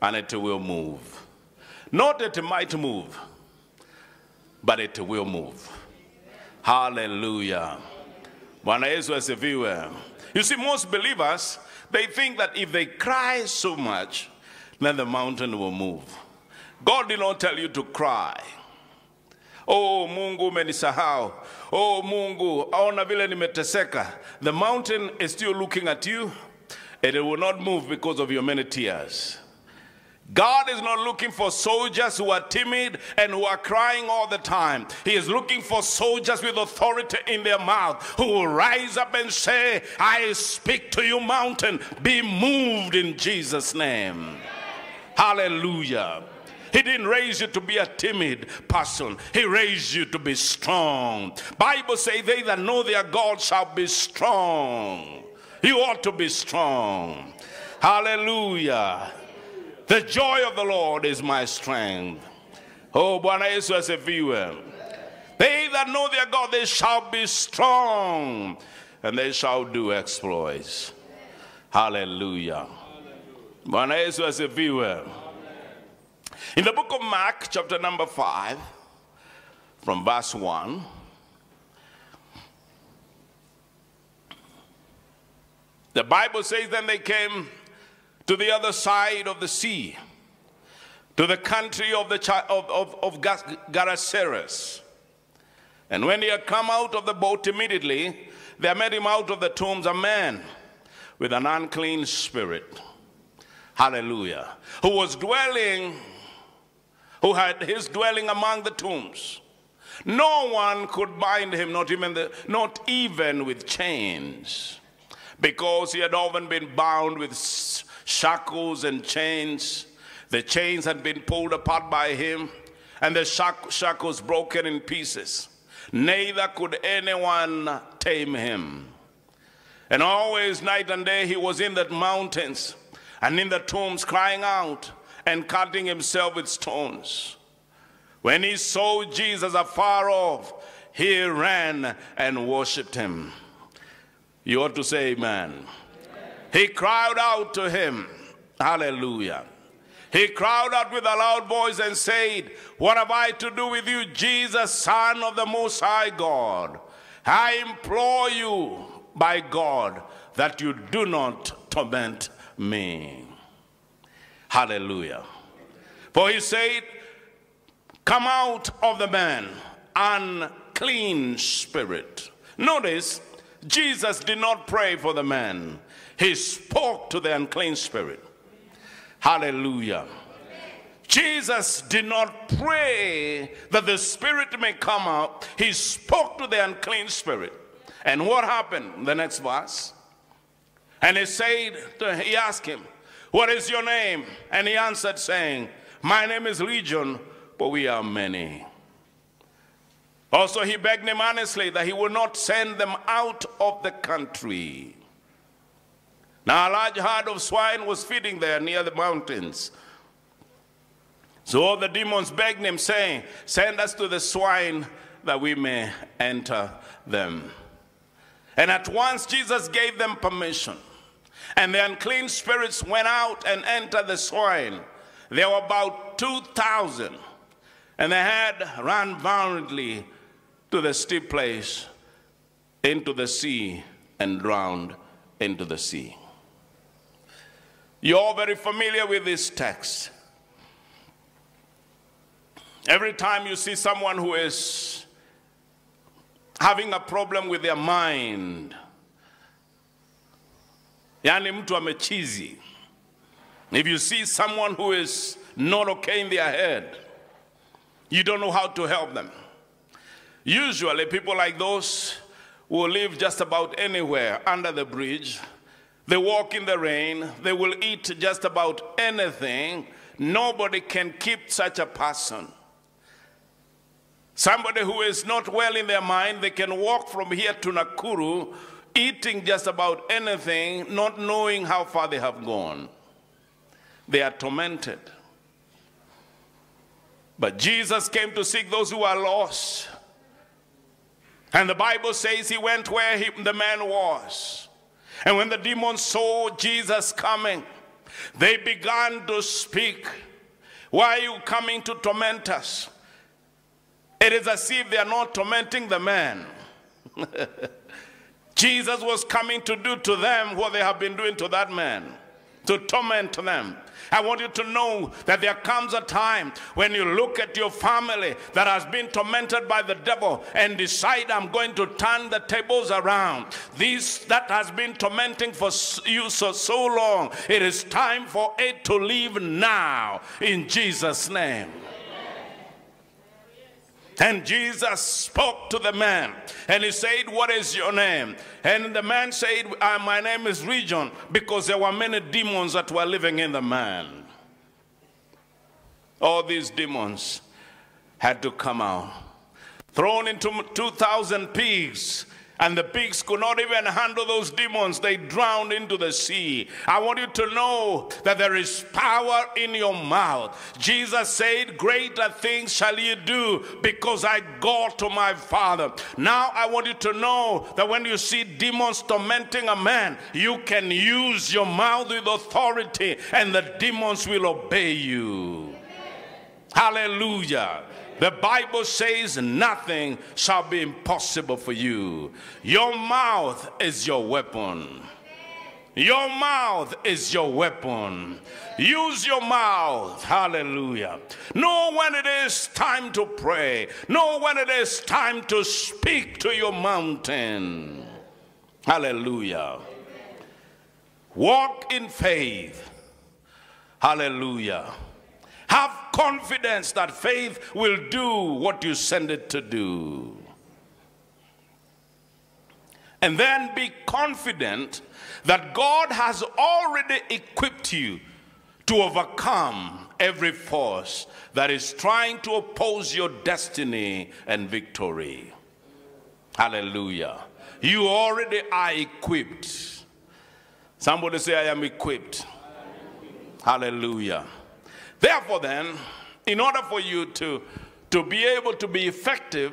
and it will move. Not that it might move, but it will move. Hallelujah. Bwana Yesu asifiwe. You see, most believers, they think that if they cry so much, then the mountain will move. God did not tell you to cry. Oh Mungu umenisahau. Oh Mungu, aona vile nimeteseka. The mountain is still looking at you and it will not move because of your many tears. God is not looking for soldiers who are timid and who are crying all the time. He is looking for soldiers with authority in their mouth who will rise up and say, I speak to you, mountain, be moved in Jesus' name. Hallelujah. He didn't raise you to be a timid person. He raised you to be strong. Bible say they that know their God shall be strong. You ought to be strong. Hallelujah. The joy of the Lord is my strength. Oh, Bwana Yesu asifiwe. They that know their God, they shall be strong and they shall do exploits. Hallelujah. Bwana Yesu asifiwe. In the book of Mark, chapter number 5, from verse 1, the Bible says, Then they came to the other side of the sea, to the country of, the of, of, of. And when he had come out of the boat immediately, there met him out of the tombs a man with an unclean spirit. Hallelujah. Who was dwelling, who had his dwelling among the tombs. No one could bind him, not even, the, not even with chains, because he had often been bound with shackles and chains. The chains had been pulled apart by him, and the shackles broken in pieces. Neither could anyone tame him. And always, night and day, he was in the mountains and in the tombs, crying out and cutting himself with stones. When he saw Jesus afar off, he ran and worshiped him. You ought to say, Amen. He cried out to him Hallelujah. He cried out with a loud voice and said, What have I to do with you, Jesus, Son of the Most High God? I implore you by God that you do not torment me. Hallelujah. For he said, Come out of the man, unclean spirit. Notice, Jesus did not pray for the man, he spoke to the unclean spirit. Hallelujah. Jesus did not pray that the spirit may come out. He spoke to the unclean spirit. And what happened? The next verse. And he said, he asked him, What is your name? And he answered, saying, My name is Legion, but we are many. Also, he begged him honestly that he would not send them out of the country. Now, a large herd of swine was feeding there near the mountains. So all the demons begged him, saying, Send us to the swine that we may enter them. And at once Jesus gave them permission. And the unclean spirits went out and entered the swine. There were about 2,000. And the herd ran violently to the steep place into the sea and drowned into the sea. You're all very familiar with this text. Every time you see someone who is having a problem with their mind, yani mtu amechizi. If you see someone who is not okay in their head, you don't know how to help them. Usually, people like those will live just about anywhere under the bridge. They walk in the rain. They will eat just about anything. Nobody can keep such a person. Somebody who is not well in their mind, they can walk from here to Nakuru eating just about anything, not knowing how far they have gone. They are tormented. But Jesus came to seek those who are lost. And the Bible says he went where he, the man was. And when the demons saw Jesus coming, they began to speak. Why are you coming to torment us? It is as if they are not tormenting the man. [laughs] Jesus was coming to do to them what they have been doing to that man, to torment them. I want you to know that there comes a time when you look at your family that has been tormented by the devil and decide, I'm going to turn the tables around. This that has been tormenting for you so, so long, it is time for it to leave now in Jesus' name. And Jesus spoke to the man and he said, What is your name? And the man said, "Uh, My name is Legion, because there were many demons that were living in the man. All these demons had to come out. Thrown into 2,000 pigs, and the pigs could not even handle those demons. They drowned into the sea. I want you to know that there is power in your mouth. Jesus said, Greater things shall you do because I go to my Father. Now I want you to know that when you see demons tormenting a man, you can use your mouth with authority and the demons will obey you. Hallelujah. The Bible says nothing shall be impossible for you. Your mouth is your weapon. Your mouth is your weapon. Use your mouth. Hallelujah. Know when it is time to pray. Know when it is time to speak to your mountain. Hallelujah. Walk in faith. Hallelujah. Have confidence that faith will do what you send it to do. And then be confident that God has already equipped you to overcome every force that is trying to oppose your destiny and victory. Hallelujah. You already are equipped. Somebody say, I am equipped. Hallelujah. Therefore, then, in order for you to, to be able to be effective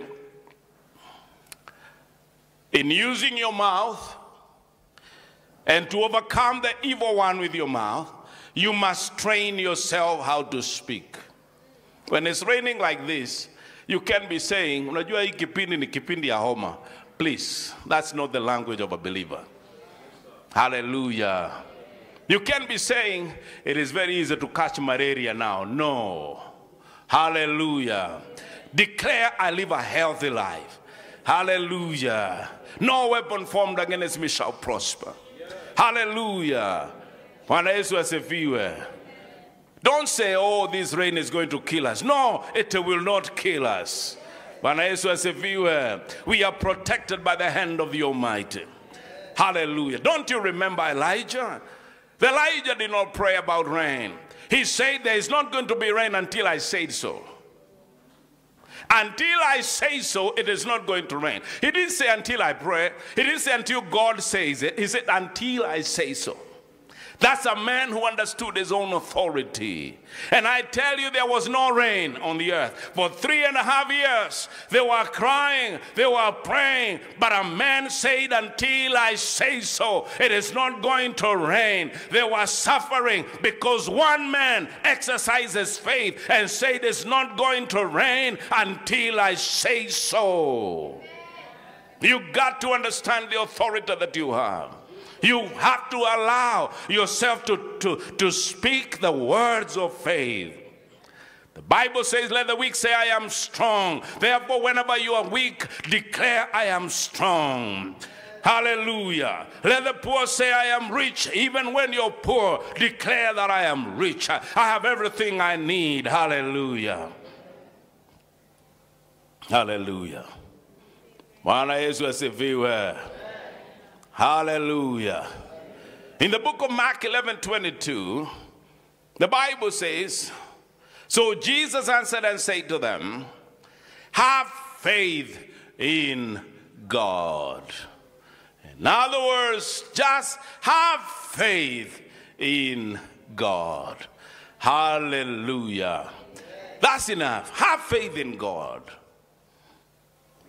in using your mouth and to overcome the evil one with your mouth, you must train yourself how to speak. When it's raining like this, you can be saying, unajua hii ni kipindi ya. Please, that's not the language of a believer. Hallelujah. You can't be saying, it is very easy to catch malaria now. No. Hallelujah. Declare, I live a healthy life. Hallelujah. No weapon formed against me shall prosper. Hallelujah. Bwana Yesu asifiwe. Don't say, oh, this rain is going to kill us. No, it will not kill us. Bwana Yesu asifiwe. We are protected by the hand of the Almighty. Hallelujah. Don't you remember Elijah? Elijah did not pray about rain. He said, There is not going to be rain until I say so. Until I say so, it is not going to rain. He didn't say until I pray. He didn't say until God says it. He said until I say so. That's a man who understood his own authority. And I tell you, there was no rain on the earth. For three and a half years, they were crying, they were praying, but a man said, Until I say so, it is not going to rain. They were suffering because one man exercises faith and said, It's not going to rain until I say so. You got to understand the authority that you have. You have to allow yourself to, to, to speak the words of faith. The Bible says, Let the weak say, I am strong. Therefore, whenever you are weak, declare, I am strong. Hallelujah. Let the poor say, I am rich. Even when you're poor, declare that I am rich. I have everything I need. Hallelujah. Hallelujah. Bwana Yesu asifiwe. Hallelujah. In the book of Mark 11 22, the Bible says, So Jesus answered and said to them, Have faith in God. In other words, just have faith in God. Hallelujah. That's enough. Have faith in God.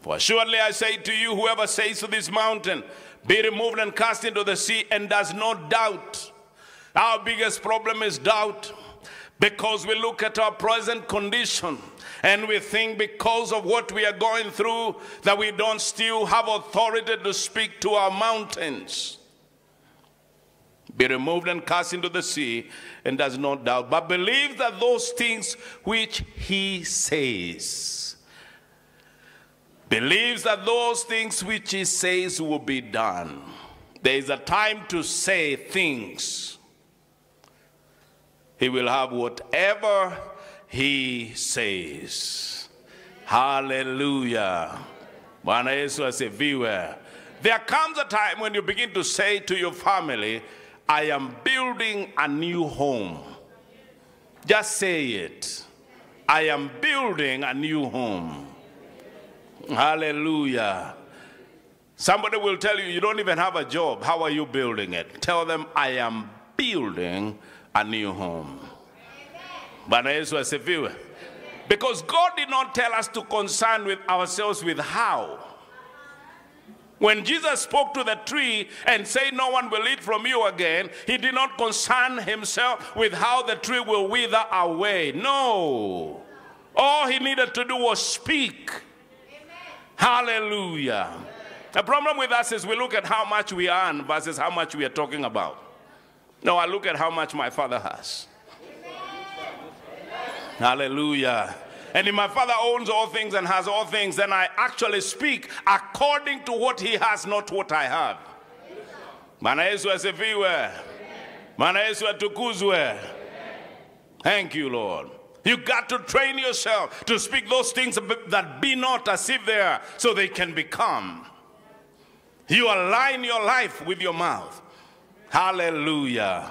For surely I say to you, whoever says to this mountain, be removed and cast into the sea, and does not doubt. Our biggest problem is doubt because we look at our present condition and we think because of what we are going through that we don't still have authority to speak to our mountains. Be removed and cast into the sea, and does not doubt, but believe that those things which he says believes that those things which he says will be done. There is a time to say things. He will have whatever he says. Hallelujah. Bwana Yesu asifiwe. There comes a time when you begin to say to your family, I am building a new home. Just say it. I am building a new home. Hallelujah. Somebody will tell you, you don't even have a job. How are you building it? Tell them, I am building a new home. Bwana Yesu asifiwe. Because God did not tell us to concern with ourselves with how. When Jesus spoke to the tree and said, No one will eat from you again, he did not concern himself with how the tree will wither away. No. All he needed to do was speak. Hallelujah. The problem with us is we look at how much we earn versus how much we are talking about. No, I look at how much my father has. Hallelujah. And if my father owns all things and has all things, then I actually speak according to what he has, not what I have. Bwana Yesu asifiwe. Bwana Yesu atukuzwe. Thank you, Lord. You got to train yourself to speak those things that be not as if they are, so they can become. You align your life with your mouth. Hallelujah.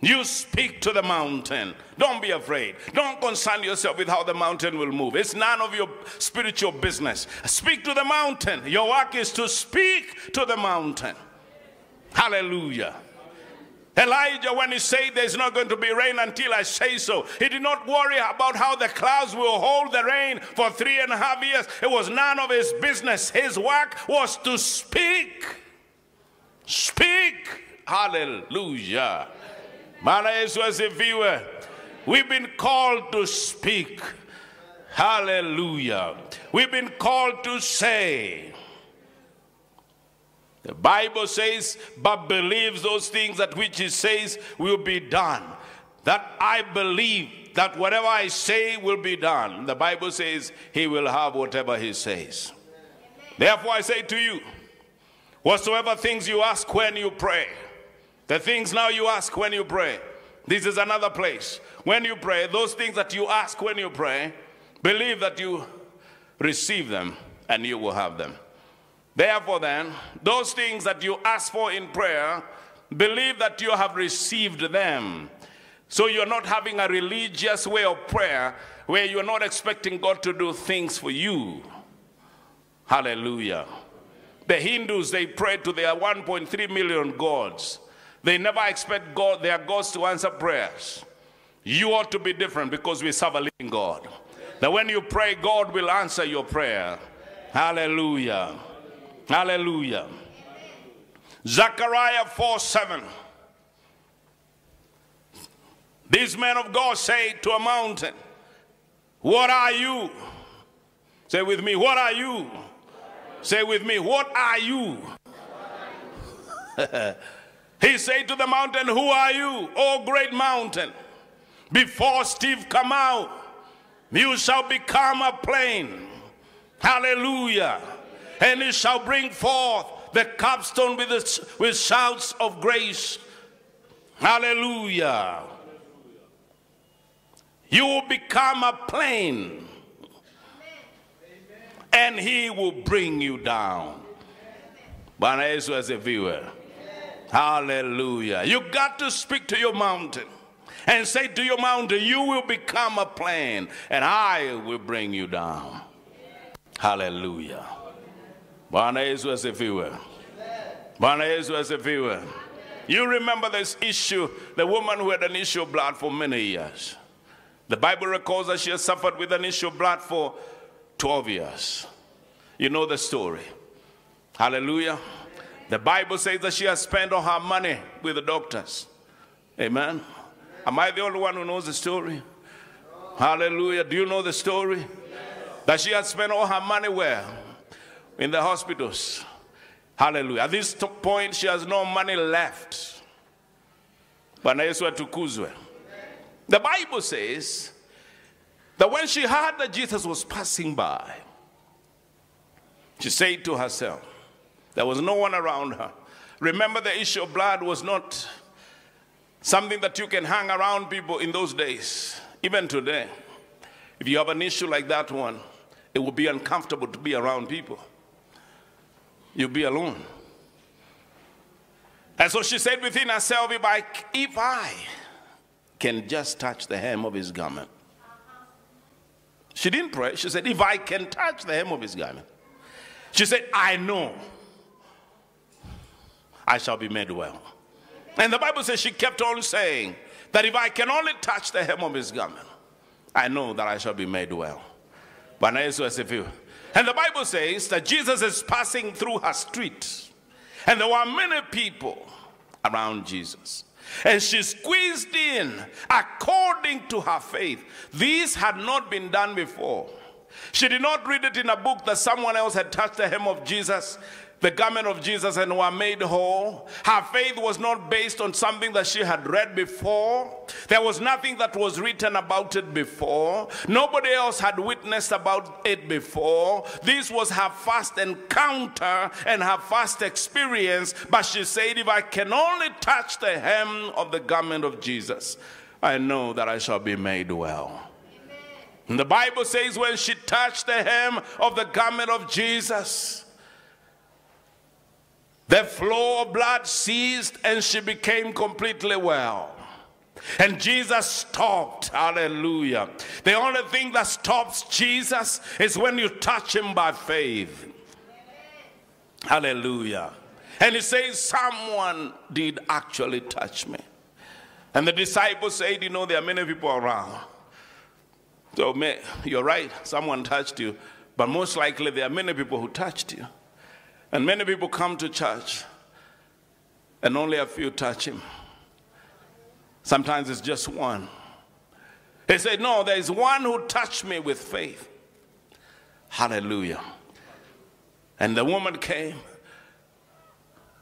You speak to the mountain. Don't be afraid. Don't concern yourself with how the mountain will move. It's none of your spiritual business. Speak to the mountain. Your work is to speak to the mountain. Hallelujah. Elijah, when he said there's not going to be rain until I say so, he did not worry about how the clouds will hold the rain for three and a half years. It was none of his business. His work was to speak. Speak. Hallelujah. Bwana Yesu asifiwe. We've been called to speak. Hallelujah. We've been called to say. The Bible says, but believes those things that which he says will be done. That I believe that whatever I say will be done. The Bible says he will have whatever he says. Therefore, I say to you, whatsoever things you ask when you pray, the things now you ask when you pray, this is another place. When you pray, those things that you ask when you pray, believe that you receive them and you will have them. Therefore, then, those things that you ask for in prayer, believe that you have received them. So you're not having a religious way of prayer where you're not expecting God to do things for you. Hallelujah. The Hindus, they pray to their 1.3 million gods. They never expect God, their gods to answer prayers. You ought to be different because we serve a living God. That when you pray, God will answer your prayer. Hallelujah. Hallelujah. Zechariah 4 7. These men of God say to a mountain, What are you? Say with me, What are you? Say with me, What are you? [laughs] he said to the mountain, Who are you, O great mountain? Before Steve come out, you shall become a plain. Hallelujah. And it shall bring forth the capstone with, its, with shouts of grace. Hallelujah. You will become a plain, And he will bring you down. Bwana Yesu asifiwe. Hallelujah. You got to speak to your mountain and say to your mountain, You will become a plain, and I will bring you down. Hallelujah. Bwana Yesu asifiwe. Bwana Yesu asifiwe. You remember this issue, the woman who had an issue of blood for many years. The Bible records that she has suffered with an issue of blood for 12 years. You know the story. Hallelujah. The Bible says that she has spent all her money with the doctors. Amen. Am I the only one who knows the story? Hallelujah. Do you know the story? That she has spent all her money where? In the hospitals. Hallelujah. At this point, she has no money left. Bwana Yesu atukuzwe. The Bible says that when she heard that Jesus was passing by, she said to herself, there was no one around her. Remember, the issue of blood was not something that you can hang around people in those days, even today. If you have an issue like that one, it would be uncomfortable to be around people. You'll be alone. And so she said within herself, if I, if I can just touch the hem of his garment. She didn't pray. She said, if I can touch the hem of his garment. She said, I know I shall be made well. And the Bible says she kept on saying that if I can only touch the hem of his garment, I know that I shall be made well. Bwana Yesu asifiwe. And the Bible says that Jesus is passing through her street. And there were many people around Jesus. And she squeezed in according to her faith. This had not been done before. She did not read it in a book that someone else had touched the hem of Jesus, the garment of Jesus, and were made whole. Her faith was not based on something that she had read before. There was nothing that was written about it before. Nobody else had witnessed about it before. This was her first encounter and her first experience. But she said, If I can only touch the hem of the garment of Jesus, I know that I shall be made well. And the Bible says when she touched the hem of the garment of Jesus, the flow of blood ceased and she became completely well. And Jesus stopped. Hallelujah. The only thing that stops Jesus is when you touch him by faith. Hallelujah. And he says, Someone did actually touch me. And the disciples said, You know, there are many people around. So you're right, someone touched you, but most likely there are many people who touched you. And many people come to church and only a few touch him. Sometimes it's just one. He said, No, there is one who touched me with faith. Hallelujah. And the woman came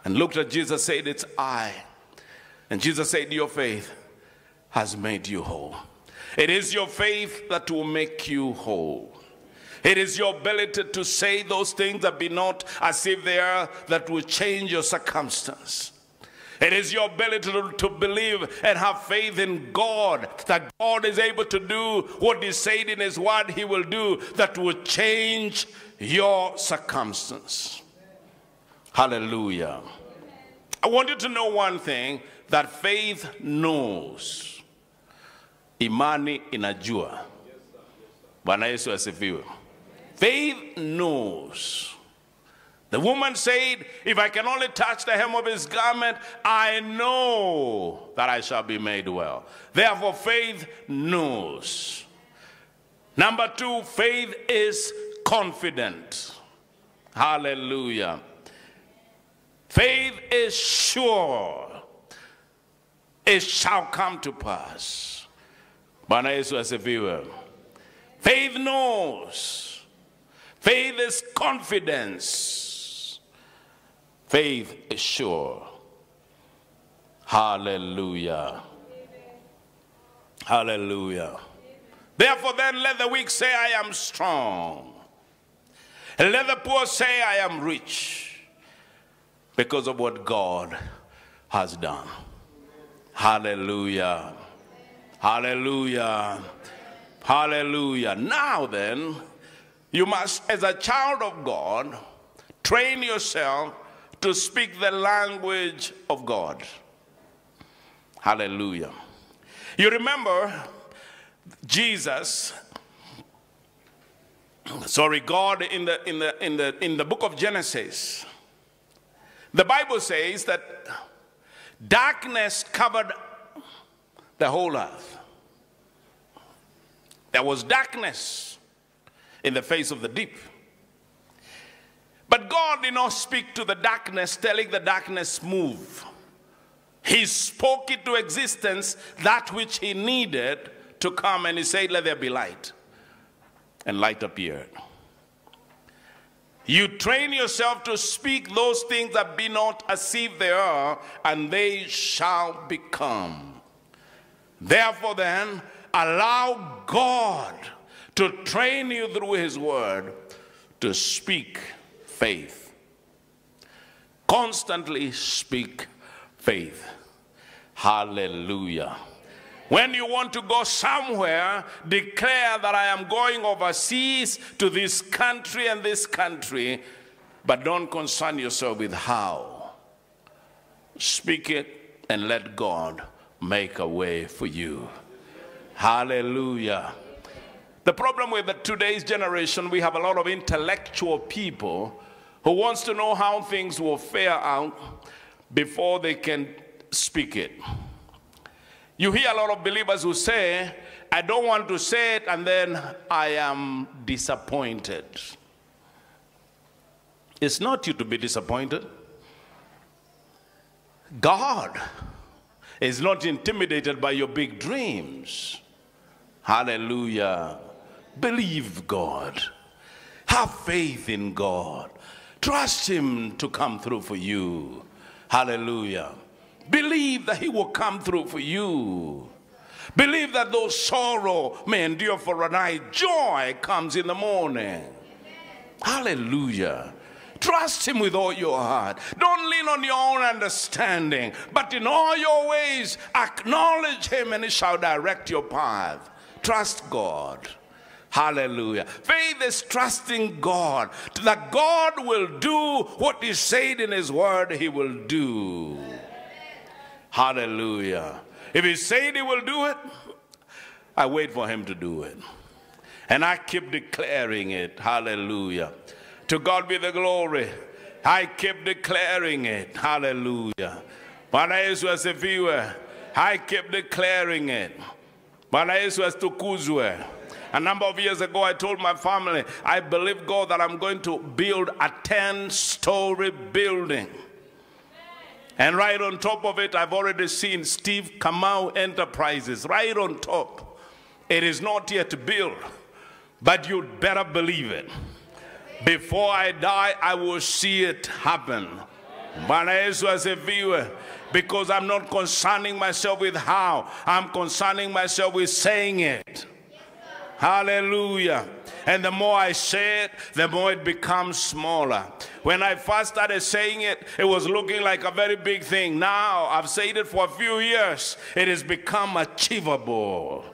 and looked at Jesus, said, It's I. And Jesus said, Your faith has made you whole. It is your faith that will make you whole. It is your ability to say those things that be not as if they are that will change your circumstance. It is your ability to, believe and have faith in God that God is able to do what He said in His Word He will do that will change your circumstance. Hallelujah. I want you to know one thing that faith knows. Imani inajua. Bwana Yesu asifiwe. Faith knows. The woman said, If I can only touch the hem of his garment, I know that I shall be made well. Therefore, faith knows. Number two, faith is confident. Hallelujah. Faith is sure. It shall come to pass. Bwana Yesu asifiwe. Faith knows. Faith is confidence. Faith is sure. Hallelujah. Hallelujah. Therefore, then let the weak say, I am strong. And let the poor say, I am rich because of what God has done. Hallelujah. Hallelujah. Hallelujah. Now then, you must, as a child of God, train yourself to speak the language of God. Hallelujah. You remember Jesus, sorry, God in the in the in the in the book of Genesis. The Bible says that darkness covered the whole earth. There was darkness in the face of the deep. But God did not speak to the darkness, telling the darkness, move. He spoke into existence that which he needed to come, and he said, Let there be light. And light appeared. You train yourself to speak those things that be not as if they are, and they shall become. Therefore, then, allow God to train you through His Word to speak faith. Constantly speak faith. Hallelujah. When you want to go somewhere, declare that I am going overseas to this country and this country, but don't concern yourself with how. Speak it and let God make a way for you. Hallelujah. The problem with the today's generation, we have a lot of intellectual people who wants to know how things will fare out before they can speak it. You hear a lot of believers who say, I don't want to say it, and then I am disappointed. It's not you to be disappointed. God is not intimidated by your big dreams. Hallelujah. Believe God. Have faith in God. Trust Him to come through for you. Hallelujah. Believe that He will come through for you. Believe that though sorrow may endure for a night, joy comes in the morning. Hallelujah. Trust Him with all your heart. Don't lean on your own understanding, but in all your ways acknowledge Him and He shall direct your path. Trust God. Hallelujah. Faith is trusting God that God will do what He said in His Word He will do. Hallelujah. If He said He will do it, I wait for Him to do it. And I keep declaring it. Hallelujah. To God be the glory. I keep declaring it. Hallelujah. Bwana Yesu asifiwe. I keep declaring it. Bwana Yesu asitukuzwe. A number of years ago, I told my family, I believe God that I'm going to build a 10 story building. And right on top of it, I've already seen Steve Kamau Enterprises right on top. It is not yet built, but you'd better believe it. Before I die, I will see it happen. Bwana Yesu asifiwe. Because I'm not concerning myself with how, I'm concerning myself with saying it. Hallelujah. And the more I say it, the more it becomes smaller. When I first started saying it, it was looking like a very big thing. Now I've said it for a few years, it has become achievable.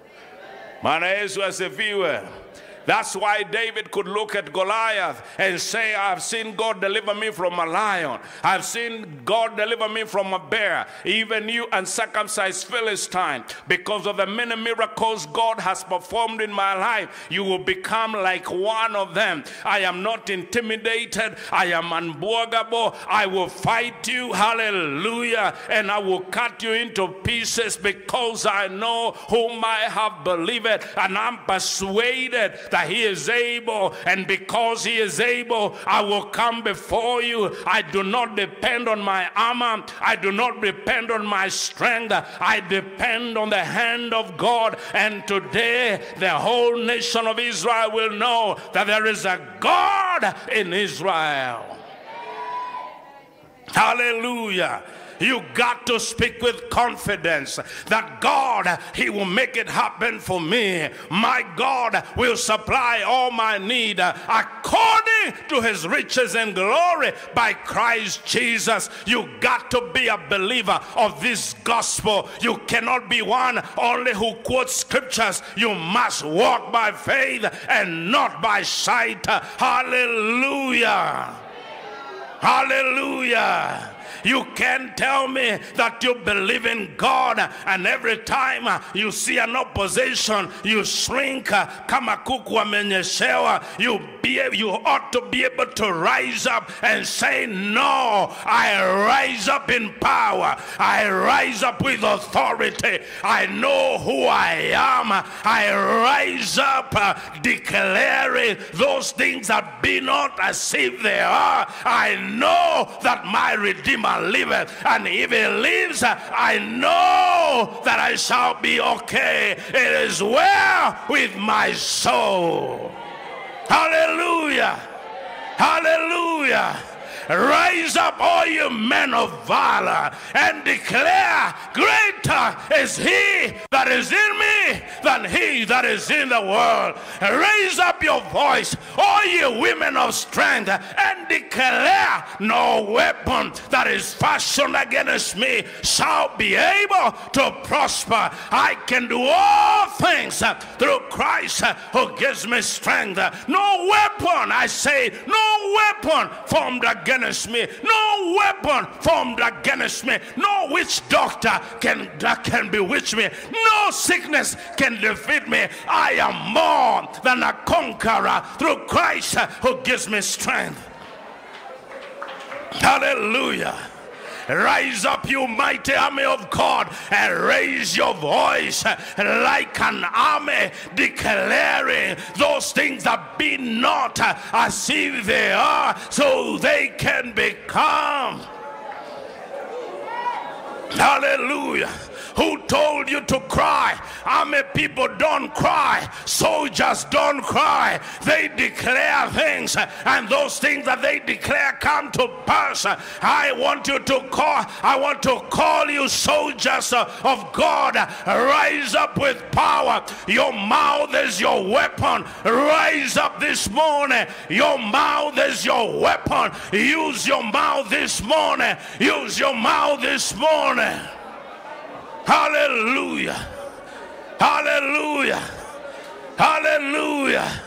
Bwana Yesu asifiwe. That's why David could look at Goliath and say, I've seen God deliver me from a lion. I've seen God deliver me from a bear. Even you uncircumcised Philistine, because of the many miracles God has performed in my life, you will become like one of them. I am not intimidated. I am unbogable. I will fight you. Hallelujah. And I will cut you into pieces because I know whom I have believed. And I'm persuaded that he is able, and because he is able, I will come before you. I do not depend on my armor, I do not depend on my strength, I depend on the hand of God. And today, the whole nation of Israel will know that there is a God in Israel. Hallelujah. You got to speak with confidence that God, He will make it happen for me. My God will supply all my need according to His riches and glory by Christ Jesus. You got to be a believer of this gospel. You cannot be one only who quotes scriptures. You must walk by faith and not by sight. Hallelujah. Hallelujah. You can't tell me that you believe in God and every time you see an opposition, you shrink kama kuku amenyeshewa. You, be, you ought to be able to rise up and say, No, I rise up in power. I rise up with authority. I know who I am. I rise up declaring those things that be not as if they are. I know that my Redeemer and if he lives, I know that I shall be okay. It is well with my soul. Hallelujah. Hallelujah. Rise up, all you men of valor, and declare, Greater is he that is in me than he that is in the world. Raise up your voice, all you women of strength, and declare, No weapon that is fashioned against me shall be able to prosper. I can do all things through Christ who gives me strength. No weapon, I say, no weapon formed against me, no weapon formed against me, no witch doctor can, that can bewitch me, no sickness can defeat me. I am more than a conqueror through Christ who gives me strength. Hallelujah. Rise up, you mighty army of God, and raise your voice like an army, declaring those things that be not as if they are, so they can become. Hallelujah. Who told you to cry? Army people don't cry. Soldiers don't cry. They declare things, and those things that they declare come to pass. I want you to call, I want to call you soldiers of God. Rise up with power. Your mouth is your weapon. Rise up this morning. Your mouth is your weapon. Use your mouth this morning. Use your mouth this morning. Hallelujah. Hallelujah. Hallelujah.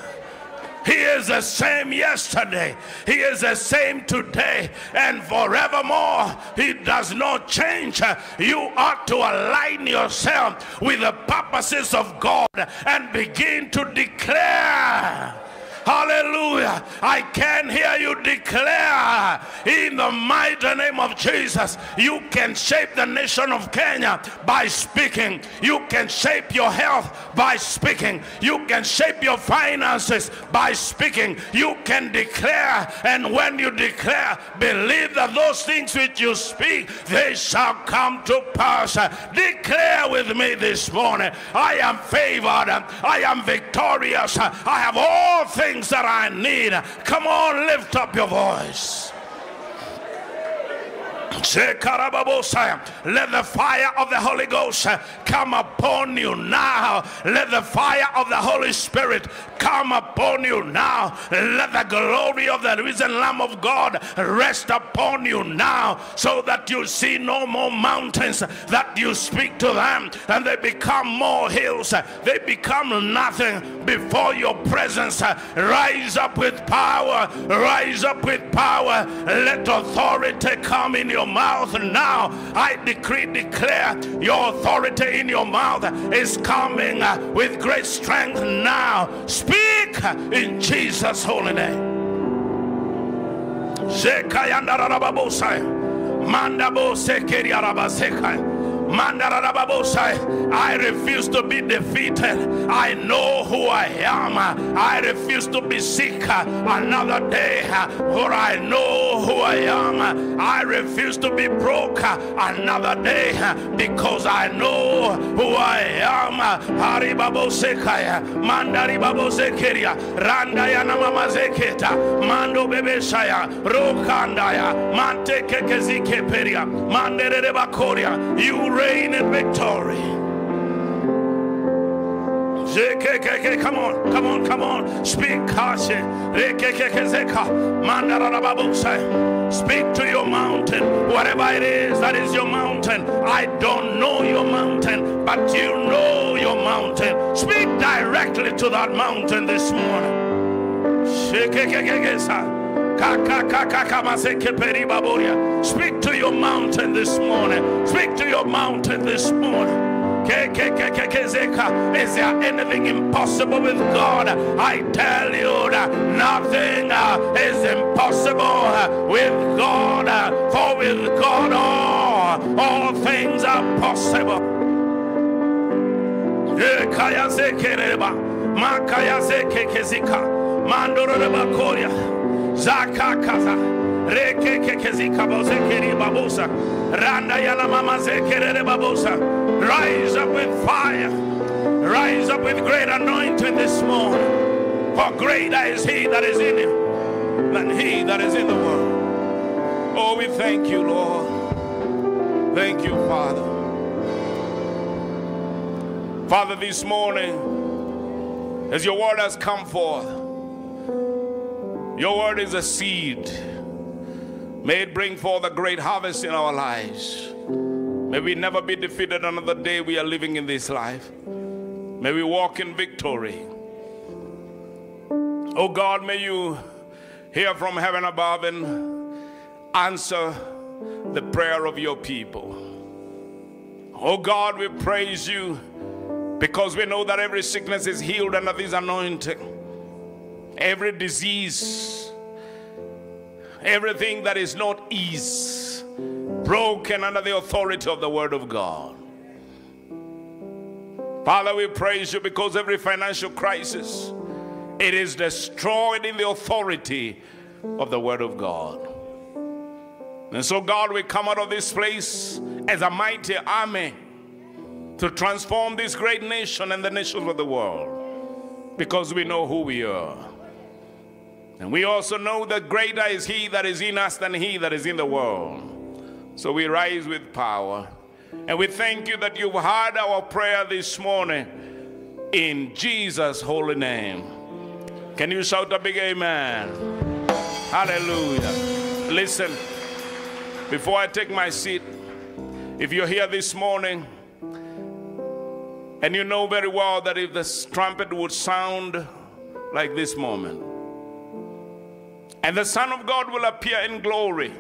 He is the same yesterday. He is the same today and forevermore. He does not change. You ought to align yourself with the purposes of God and begin to declare Hallelujah. I can hear you declare in the mighty name of Jesus. You can shape the nation of Kenya by speaking. You can shape your health by speaking. You can shape your finances by speaking. You can declare, and when you declare, believe that those things which you speak, they shall come to pass. Declare with me this morning I am favored, I am victorious, I have all things that I need. Come on, lift up your voice. Let the fire of the Holy Ghost come upon you now. Let the fire of the Holy Spirit come upon you now. Let the glory of the risen Lamb of God rest upon you now so that you see no more mountains, that you speak to them and they become more hills. They become nothing before your presence. Rise up with power. Rise up with power. Let authority come in your mouth now. I decree, declare your authority in your mouth is coming with great strength now. Speak in Jesus' holy name. I refuse to be defeated. I know who I am. I refuse to be sick another day, for I know who I am. I refuse to be broke another day because I know who I am. Haribabo sekaya, mandari babo sekeria, randaya na zeketa, mando bebeshaya, rokandaya, manteke kezike peria, mandere bakoria. You reign in victory. Come on, come on, come on. Speak. Speak to your mountain, whatever it is that is your mountain. I don't know your mountain, but you know your mountain. Speak directly to that mountain this morning. Speak to your mountain this morning. Speak to your mountain this morning. Is there anything impossible with God? I tell you nothing uh, is impossible uh, with God. uh, For with God all, all things are possible. Kaza, reke kekezika bozekeri babosa, randa yala mama zekere babosa. Rise up with fire, rise up with great anointing this morning. For greater is He that is in him than He that is in the world. Oh, we thank you, Lord. Thank you, Father. Father, this morning, as your word has come forth, your word is a seed. May it bring forth a great harvest in our lives. May we never be defeated another day we are living in this life. May we walk in victory. Oh God, may you hear from heaven above and answer the prayer of your people. Oh God, we praise you because we know that every sickness is healed under this anointing. Every disease, everything that is not ease, broken under the authority of the Word of God. Father, we praise you because every financial crisis, it is destroyed in the authority of the Word of God. And so, God, we come out of this place as a mighty army to transform this great nation and the nations of the world because we know who we are. And we also know that greater is He that is in us than He that is in the world. So we rise with power. And we thank you that you've heard our prayer this morning in Jesus' holy name. Can you shout a big amen? Hallelujah. Listen, before I take my seat, if you're here this morning and you know very well that if the trumpet would sound like this moment, and the Son of God will appear in glory,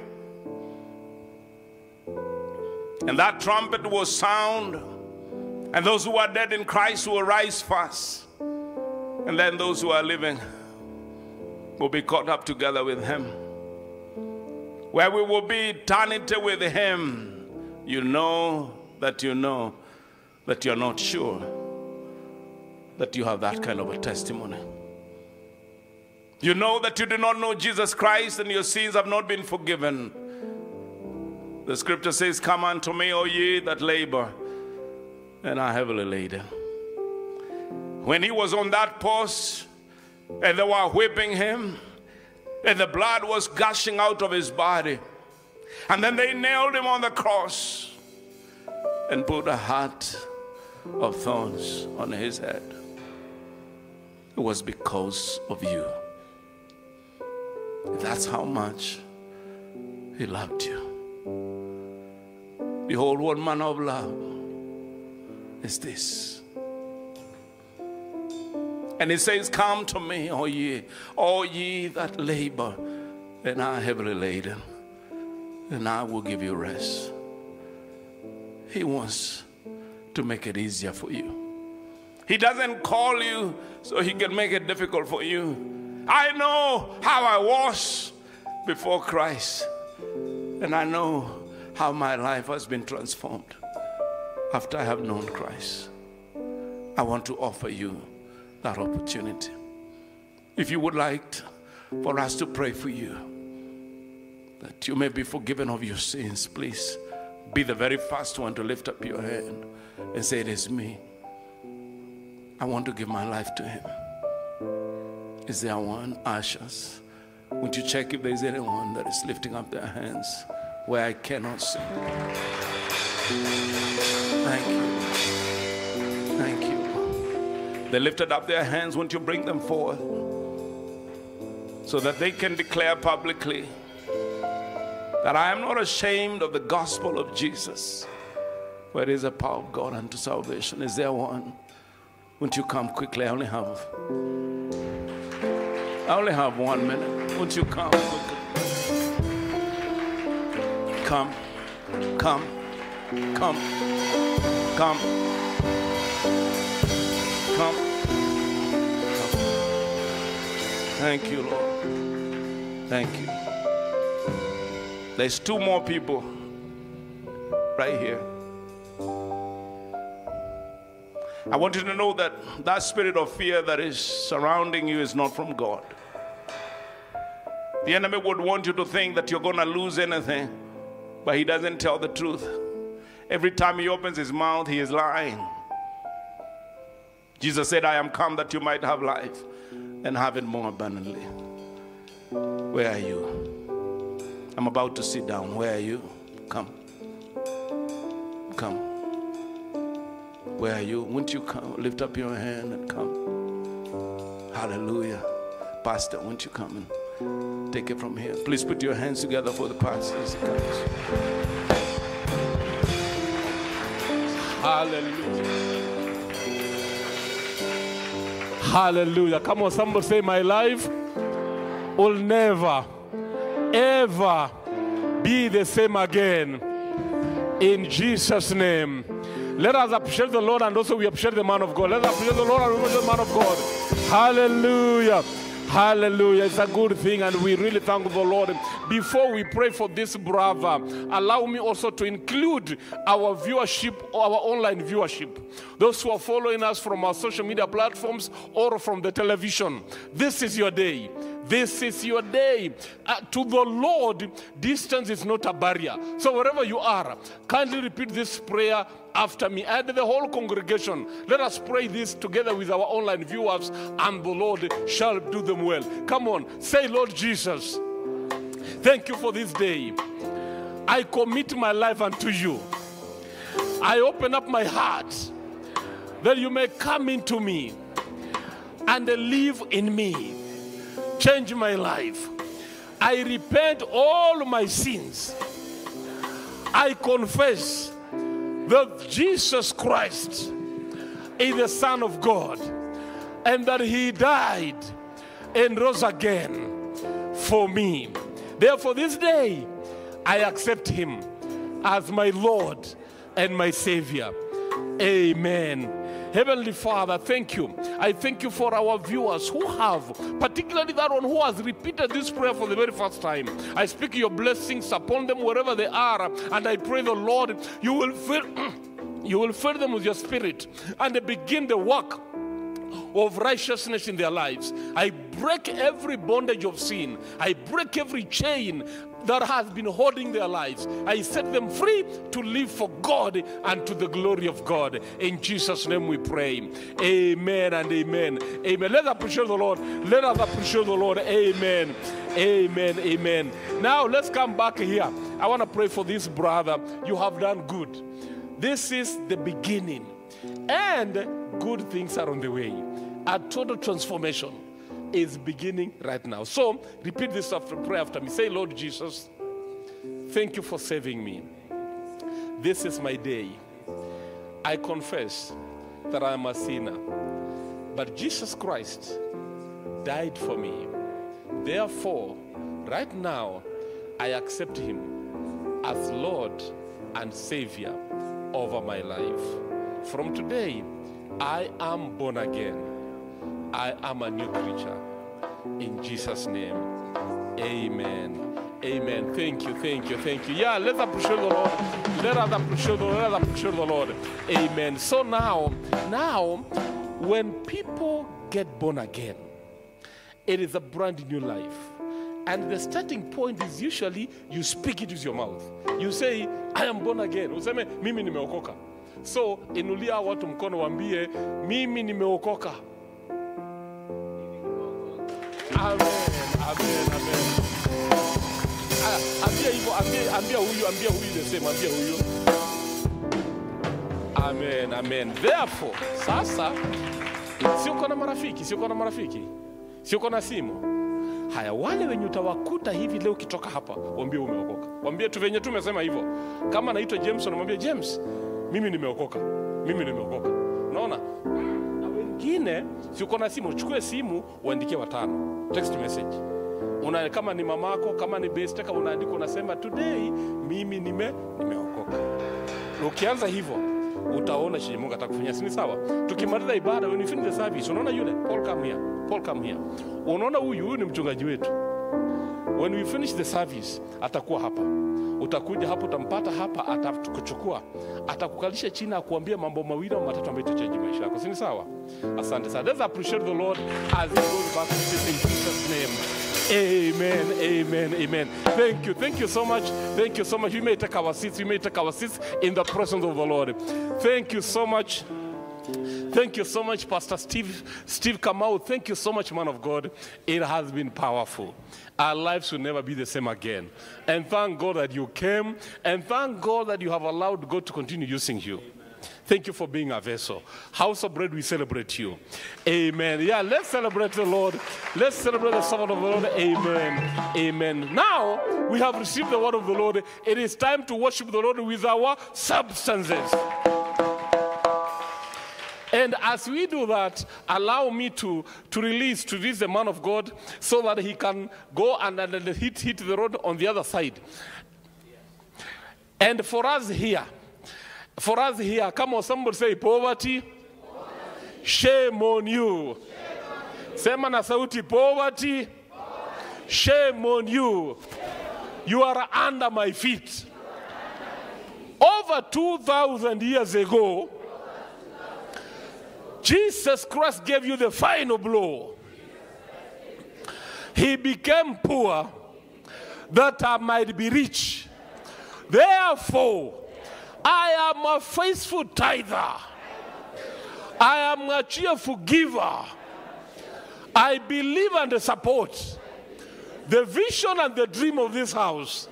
and that trumpet will sound, and those who are dead in Christ will rise first, and then those who are living will be caught up together with him. Where we will be eternity with him, you know that you know that you're not sure that you have that kind of a testimony. You know that you do not know Jesus Christ and your sins have not been forgiven. The scripture says, Come unto me, O ye that labor and are heavily laden. When he was on that post and they were whipping him, and the blood was gushing out of his body, and then they nailed him on the cross and put a hat of thorns on his head. It was because of you. That's how much he loved you. Behold, what manner of love is this? And he says, Come to me, all ye, all ye that labor and are heavily laden, and I will give you rest. He wants to make it easier for you. He doesn't call you so he can make it difficult for you. I know how I was before Christ, and I know how my life has been transformed after I have known Christ. I want to offer you that opportunity. If you would like for us to pray for you, that you may be forgiven of your sins, please be the very first one to lift up your hand and say, It is me. I want to give my life to Him. Is there one? Ushers. Would you check if there's anyone that is lifting up their hands where I cannot see? Thank you. Thank you. They lifted up their hands. Won't you bring them forth so that they can declare publicly that I am not ashamed of the gospel of Jesus, where is a power of God unto salvation? Is there one? Won't you come quickly? I only have I only have one minute. Won't you come? Come, come, come, come, come. Thank you, Lord. Thank you. There's two more people right here. I want you to know that that spirit of fear that is surrounding you is not from God. The enemy would want you to think that you're going to lose anything, but he doesn't tell the truth. Every time he opens his mouth, he is lying. Jesus said, I am come that you might have life and have it more abundantly. Where are you? I'm about to sit down. Where are you? Come. Come. Where are you? Won't you come? Lift up your hand and come. Hallelujah. Pastor, won't you come and take it from here? Please put your hands together for the pastor as he comes. Hallelujah. Hallelujah. Come on, somebody say, My life will never, ever be the same again. In Jesus' name. Let us appreciate the Lord and also we appreciate the man of God. Let us appreciate the Lord and appreciate the man of God. Hallelujah. Hallelujah. It's a good thing, and we really thank the Lord. Before we pray for this brother, allow me also to include our viewership, our online viewership. Those who are following us from our social media platforms or from the television. This is your day. This is your day. Uh, to the Lord, distance is not a barrier. So, wherever you are, kindly repeat this prayer after me and the whole congregation. Let us pray this together with our online viewers, and the Lord shall do them well. Come on, say, Lord Jesus, thank you for this day. I commit my life unto you. I open up my heart that you may come into me and live in me. Change my life. I repent all my sins. I confess that Jesus Christ is the Son of God and that He died and rose again for me. Therefore, this day I accept Him as my Lord and my Savior. Amen. Heavenly Father, thank you. I thank you for our viewers who have, particularly that one who has repeated this prayer for the very first time. I speak your blessings upon them wherever they are, and I pray the Lord, you will fill, [clears throat] you will fill them with your spirit and they begin the work of righteousness in their lives. I break every bondage of sin. I break every chain that has been holding their lives. I set them free to live for God and to the glory of God. In Jesus' name we pray. Amen and amen. Amen. Let's appreciate the Lord. Let us appreciate the Lord. Amen. Amen. Amen. Now let's come back here. I want to pray for this brother. You have done good. This is the beginning. And good things are on the way. A total transformation is beginning right now. So repeat this after prayer after me. Say, Lord Jesus, thank you for saving me. This is my day. I confess that I am a sinner. But Jesus Christ died for me. Therefore, right now, I accept him as Lord and Savior over my life. From today, I am born again. I am a new creature. In Jesus' name, amen. Amen. Thank you, thank you, thank you. Yeah, let's appreciate the Lord. Let us appreciate the Lord. Let us appreciate the Lord. Amen. So now, now, when people get born again, it is a brand new life. And the starting point is usually you speak it with your mouth. You say, I am born again. Useme, mimi nimeokoka. So, inulia watu mkono wambie, mimi nimeokoka. Amen, amen, amen. Ambia hivyo, ambia, ambia huyu, ambia huyu the same, ambia huyu. Amen, amen. Therefore, sasa si uko na marafiki, si uko na marafiki, si uko na simu. Haya, wale wenye utawakuta hivi leo ukitoka hapa, waambie umeokoka. Waambie tu venye tumesema hivyo. Kama naitwa Jameson, unamwambia James, mimi nimeokoka, mimi nimeokoka. Unaona? Na wengine si uko na simu, chukue simu uandikie watano text message una, kama ni mamako, kama ni best, kama unaandika unasema today mimi nime nimeokoka. Ukianza hivyo utaona chenye Mungu atakufanyia, si sawa? Tukimaliza ibada, when you finish the service, unaona yule Paul come here, Paul come here, unaona huyu huyu ni mchungaji wetu. When we finish the service, atakuwa hapa utakuja hapo, utampata hapa, atakuchukua, atakukalisha chini, akuambia mambo mawili au matatu ambayo itachange maisha yako, si ni sawa? Asante sana. Let's appreciate the Lord as he goes back to in Jesus' name. Amen, amen, amen. Thank you, thank you so much. Thank you so much. We may take our seats. We may take our seats in the presence of the Lord. Thank you so much. Thank you so much, Pastor Steve, Steve Kamau. Thank you so much, man of God. It has been powerful. Our lives will never be the same again. And thank God that you came, and thank God that you have allowed God to continue using you. Thank you for being a vessel. House of Bread, we celebrate you. Amen. Yeah, let's celebrate the Lord. Let's celebrate the servant of the Lord. Amen. Amen. Now we have received the word of the Lord. It is time to worship the Lord with our substances. And as we do that, allow me to, to release, to release the man of God so that he can go and, and, and hit, hit the road on the other side. And for us here, for us here, come on, somebody say poverty. Shame on you. Sema na sauti poverty. Shame on you. You are under my feet. Over 2,000 years ago, Jesus Christ gave you the final blow. He became poor that I might be rich. Therefore, I am a faithful tither. I am a cheerful giver. I believe and support the vision and the dream of this house.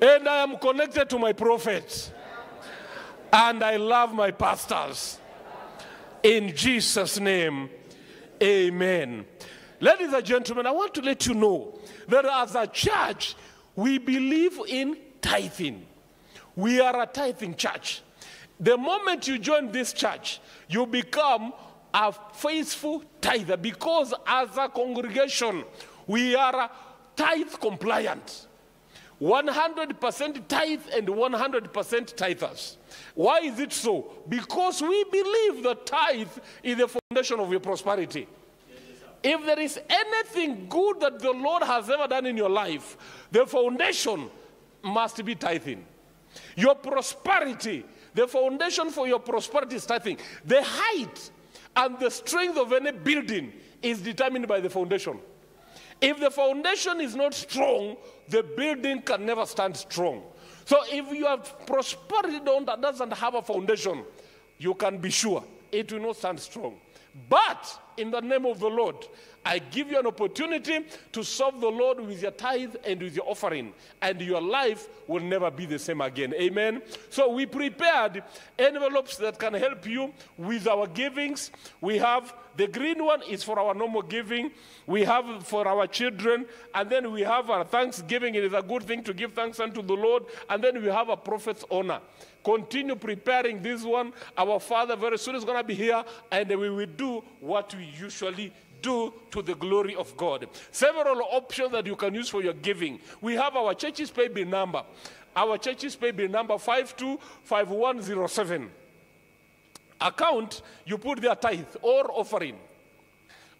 And I am connected to my prophet. And I love my pastors. In Jesus' name, amen. Ladies and gentlemen, I want to let you know that as a church, we believe in tithing. We are a tithing church. The moment you join this church, you become a faithful tither because as a congregation, we are tithe compliant. 100% tithe and 100% tithers. Why is it so? Because we believe the tithe is the foundation of your prosperity. If there is anything good that the Lord has ever done in your life, the foundation must be tithing. Your prosperity, the foundation for your prosperity is tithing. The height and the strength of any building is determined by the foundation. If the foundation is not strong, the building can never stand strong. So if you have prosperity don't, doesn't have a foundation, you can be sure it will not stand strong. But in the name of the Lord, I give you an opportunity to serve the Lord with your tithe and with your offering, and your life will never be the same again. Amen. So we prepared envelopes that can help you with our givings. We have the green one is for our normal giving. We have for our children, and then we have our thanksgiving. It is a good thing to give thanks unto the Lord, and then we have a prophet's honor. Continue preparing this one. Our Father very soon is going to be here, and we will do what we usually do to the glory of God. Several options that you can use for your giving. We have our church's pay bill number. Our church's pay bill number 525107. Account, you put their tithe or offering.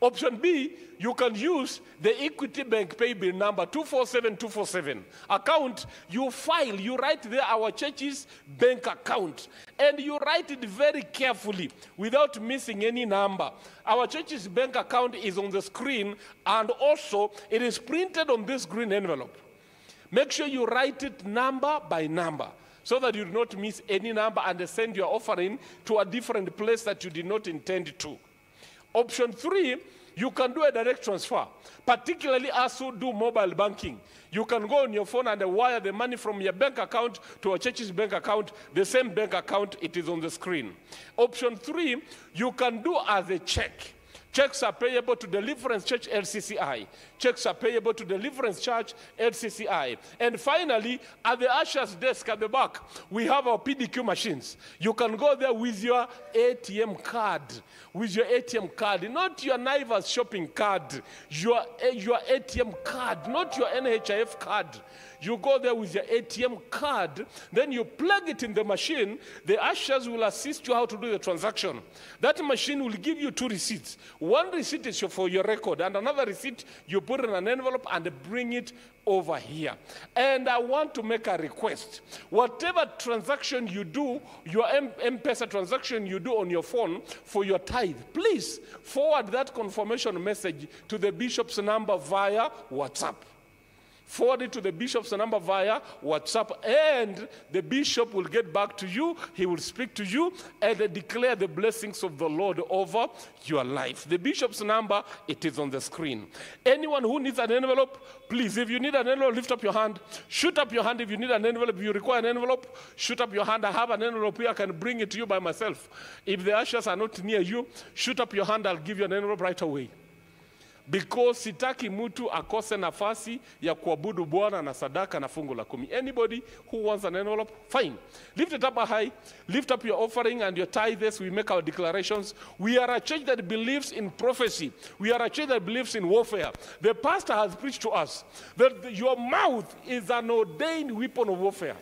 Option B, you can use the Equity Bank pay bill number 247247. Account, you file, you write there our church's bank account, and you write it very carefully without missing any number. Our church's bank account is on the screen, and also it is printed on this green envelope. Make sure you write it number by number so that you do not miss any number and send your offering to a different place that you did not intend to. Option three, you can do a direct transfer, particularly as who do mobile banking. You can go on your phone and wire the money from your bank account to a church's bank account, the same bank account, it is on the screen. Option three, you can do as a check. Checks are payable to Deliverance Church LCCI. Checks are payable to Deliverance Church LCCI. And finally, at the usher's desk at the back, we have our PDQ machines. You can go there with your ATM card. With your ATM card, not your Naivas shopping card, your, eh, your ATM card, not your NHIF card. You go there with your ATM card, then you plug it in the machine. The ushers will assist you how to do the transaction. That machine will give you two receipts. One receipt is for your record, and another receipt you put in an envelope and bring it over here. And I want to make a request. Whatever transaction you do, your M- M-Pesa transaction you do on your phone for your tithe, please forward that confirmation message to the bishop's number via WhatsApp forward it to the bishop's number via WhatsApp, and the bishop will get back to you. He will speak to you and declare the blessings of the Lord over your life. The bishop's number, it is on the screen. Anyone who needs an envelope, please, if you need an envelope, lift up your hand. Shoot up your hand if you need an envelope. If you require an envelope, shoot up your hand. I have an envelope here. I can bring it to you by myself. If the ushers are not near you, shoot up your hand. I'll give you an envelope right away. Because sitaki mtu akose nafasi ya kuabudu Bwana na sadaka na fungu la kumi. Anybody who wants an envelope, fine. Lift it up high. Lift up your offering and your tithes. We make our declarations. We are a church that believes in prophecy. We are a church that believes in warfare. The pastor has preached to us that your mouth is an ordained weapon of warfare.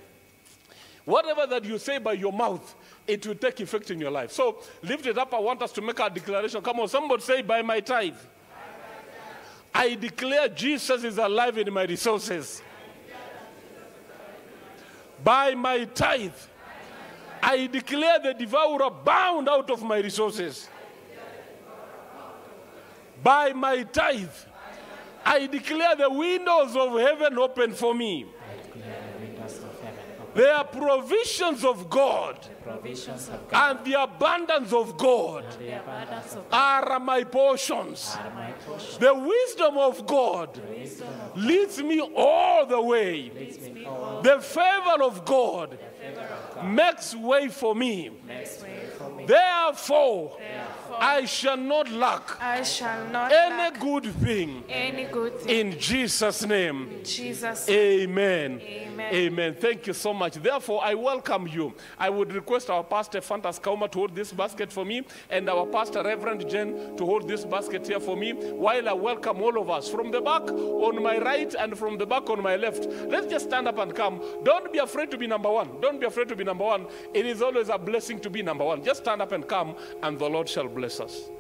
Whatever that you say by your mouth, it will take effect in your life. So lift it up. I want us to make our declaration. Come on, somebody say, by my tithe. I declare Jesus is alive in my resources. By my tithe, I declare the devourer bound out of my resources. By my tithe, I declare the windows of heaven open for me. There are provisions of God provisions of God and the abundance of God abundance of are my portions. are my portion. The wisdom of God Wisdom of leads me all the way. The favor of God makes way for me. makes way for me. Therefore, I shall not lack I shall not any lack good thing any good thing. in Jesus' name. In Jesus' Amen. Amen. Amen. Thank you so much. Therefore, I welcome you. I would request our pastor Fantas Kauma to hold this basket for me and our pastor Reverend Jen to hold this basket here for me while I welcome all of us from the back on my right and from the back on my left. Let's just stand up and come. Don't be afraid to be number one. Don't be afraid to be number one. It is always a blessing to be number one. Just stand up and come, and the Lord shall bless us.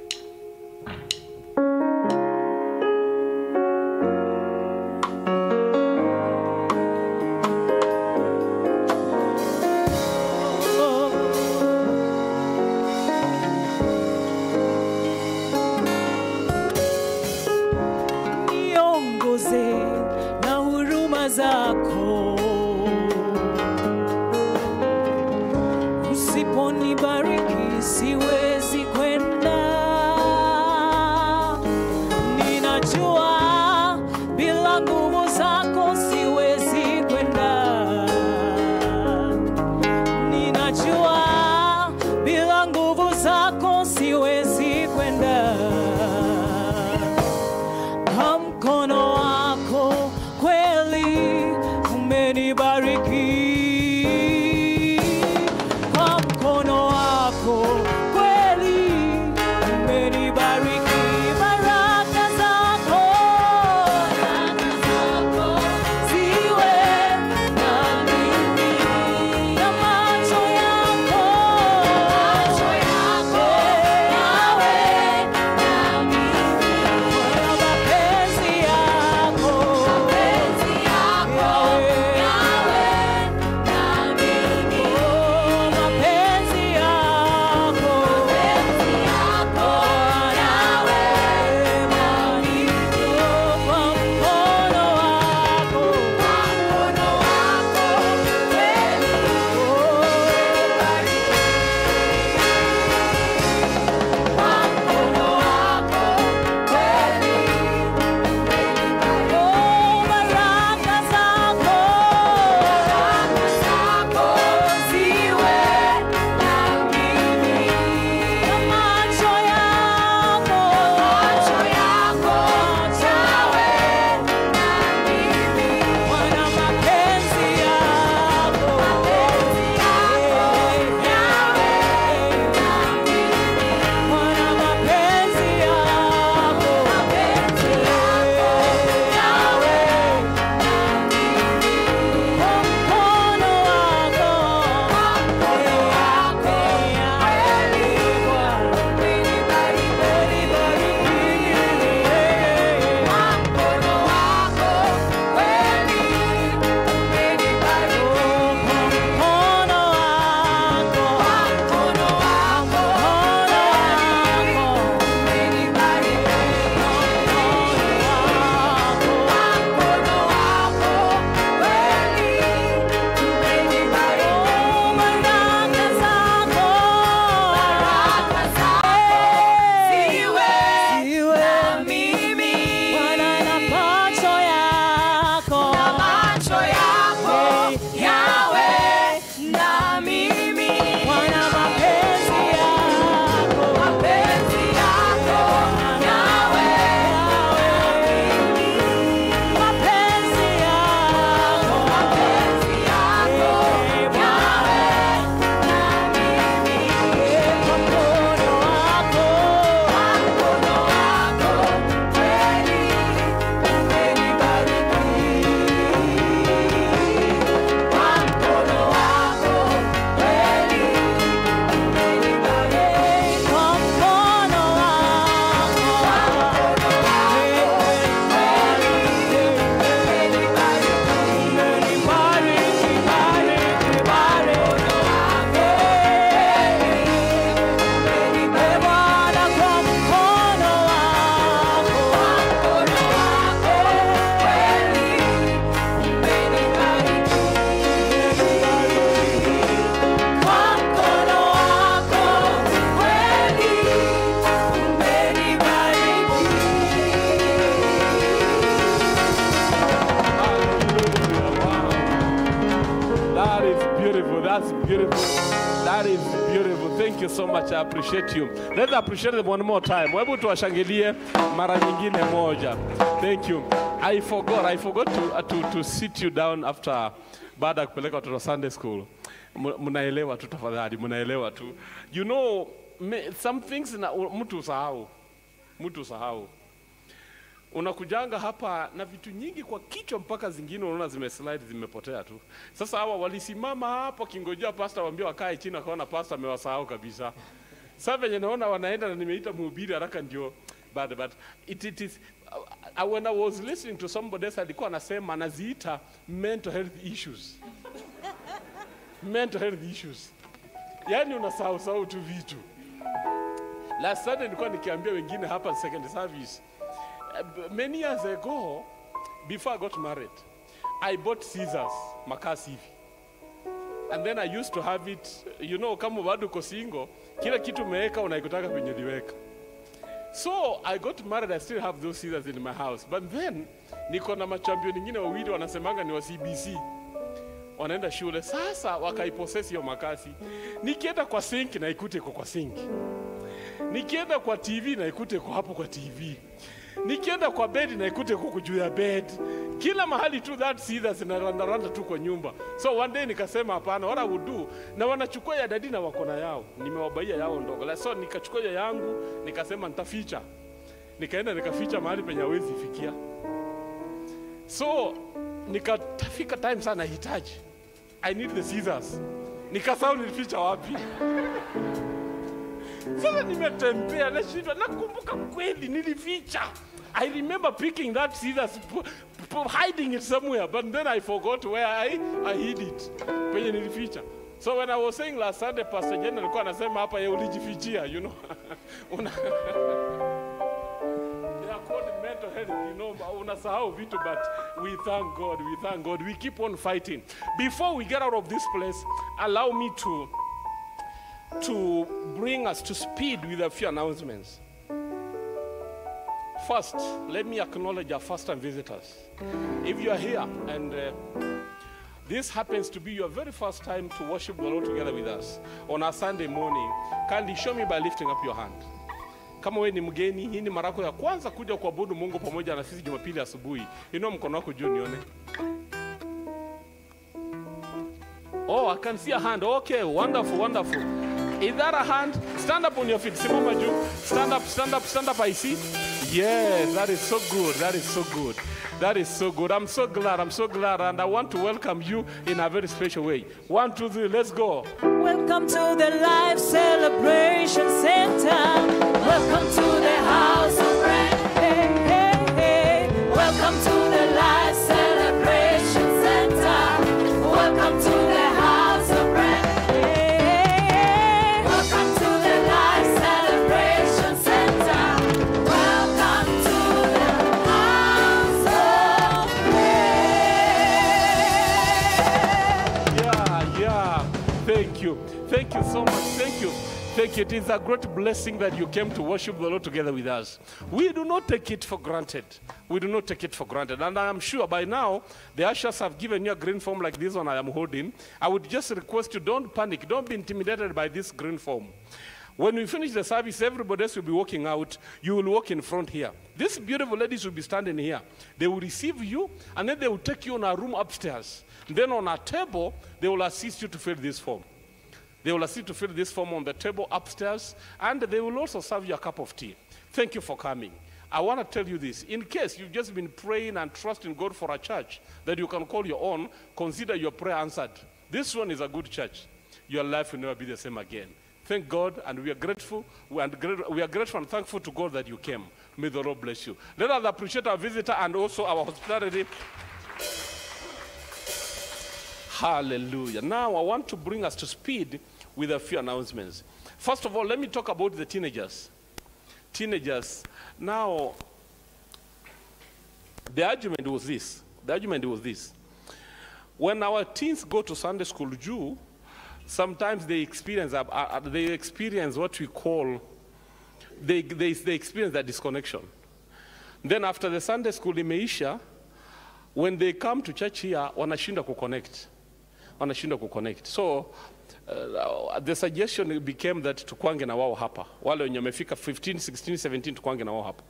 Appreciate them one more time. Hebu tuwashangilie mara nyingine moja. Thank you. I forgot. I forgot to, uh, to, to sit you down after baada ya kupeleka watoto Sunday school. Mnaelewa tu tafadhali, mnaelewa tu. You know, me, some things na mtu usahau. Mtu usahau. Unakujanga hapa na vitu nyingi kwa kichwa mpaka zingine unaona zimeslide zimepotea tu. Sasa hawa walisimama hapo kingojea pasta waambie wakae chini, akaona pasta amewasahau kabisa. Sasa venye naona wanaenda na nimeita mhubiri haraka ndio but but it, it is uh, when I was listening to somebody else alikuwa anasema anaziita mental health issues. mental health issues. Yaani unasahau sahau tu vitu. Last Sunday nilikuwa nikiambia wengine hapa second service Uh, many years ago, before I got married, I bought scissors, makasi hivi. And then I used to have it, you know, kama bado uko single, kila kitu umeweka unaikutaka kwenye liweka. So I got married, I still have those scissors in my house. But then niko na machampion wengine wawili wanasemanga ni wa CBC wanaenda shule. Sasa wakaiposesi hiyo makasi, nikienda kwa sink na ikute kwa sink nikienda kwa TV na ikute kwa hapo kwa TV, nikienda kwa bed na ikute kuku juu ya bed, kila mahali tu that scissors zinarandaranda tu kwa nyumba. So one day nikasema hapana, what I would do, na wanachukua ya dadi na wako na yao, nimewabaia yao ndogo, so nikachukua ya yangu nikasema nitaficha, nikaenda nikaficha mahali penye hawezi fikia. So nikatafika time sana hitaji, I need the scissors, nikasahau nilificha wapi. Sasa nimetembea nashindwa, nakumbuka kweli nilificha. I remember picking that scissors, hiding it somewhere, but then I forgot where I, I hid it. Penye nilificha. So when I was saying last Sunday, Pastor Jen alikuwa anasema hapa ye ulijifichia, you know. [laughs] Una They are called mental health, you know, but we thank God, we thank God. We keep on fighting. Before we get out of this place, allow me to to bring us to speed with a few announcements. First, let me acknowledge our first time visitors. If you are here and uh, this happens to be your very first time to worship the Lord together with us on a Sunday morning, kindly show me by lifting up your hand. Kama wewe ni mgeni, hii ni mara ya kwanza kuja kuabudu Mungu pamoja na sisi Jumapili asubuhi, inua mkono wako juu nione. Oh, I can see a hand. Okay, wonderful, wonderful. Is that a hand? Stand up on your feet. Simama juu. Stand up, stand up, stand up. I see. Yes, that is so good. That is so good. That is so good. I'm so glad. I'm so glad. And I want to welcome you in a very special way. One, two, three, let's go. Welcome to the Life Celebration Center. Welcome to the House of Prayer. Hey, hey, hey. Welcome to Thank you. It is a great blessing that you came to worship the Lord together with us. We do not take it for granted. We do not take it for granted. And I am sure by now the ushers have given you a green form like this one I am holding. I would just request you don't panic. Don't be intimidated by this green form. When we finish the service, everybody else will be walking out. You will walk in front here. These beautiful ladies will be standing here. They will receive you, and then they will take you in a room upstairs. Then on a table, they will assist you to fill this form. They will assist to fill this form on the table upstairs, and they will also serve you a cup of tea. Thank you for coming. I want to tell you this. In case you've just been praying and trusting God for a church that you can call your own, consider your prayer answered. This one is a good church. Your life will never be the same again. Thank God, and we are grateful. We are, we are grateful and thankful to God that you came. May the Lord bless you. Let us appreciate our visitor and also our hospitality. Hallelujah. Now, I want to bring us to speed with a few announcements. First of all, let me talk about the teenagers. Teenagers. Now, the argument was this. The argument was this. When our teens go to Sunday school, Jew, sometimes they experience, uh, uh, they experience what we call, they, they, they experience that disconnection. Then after the Sunday school imeisha, when they come to church here, wanashinda kuconnect. Wanashinda kuconnect. So uh, the suggestion became that tukwange na wao hapa. Wale wenye wamefika 15 16 17 tukwange na wao hapa.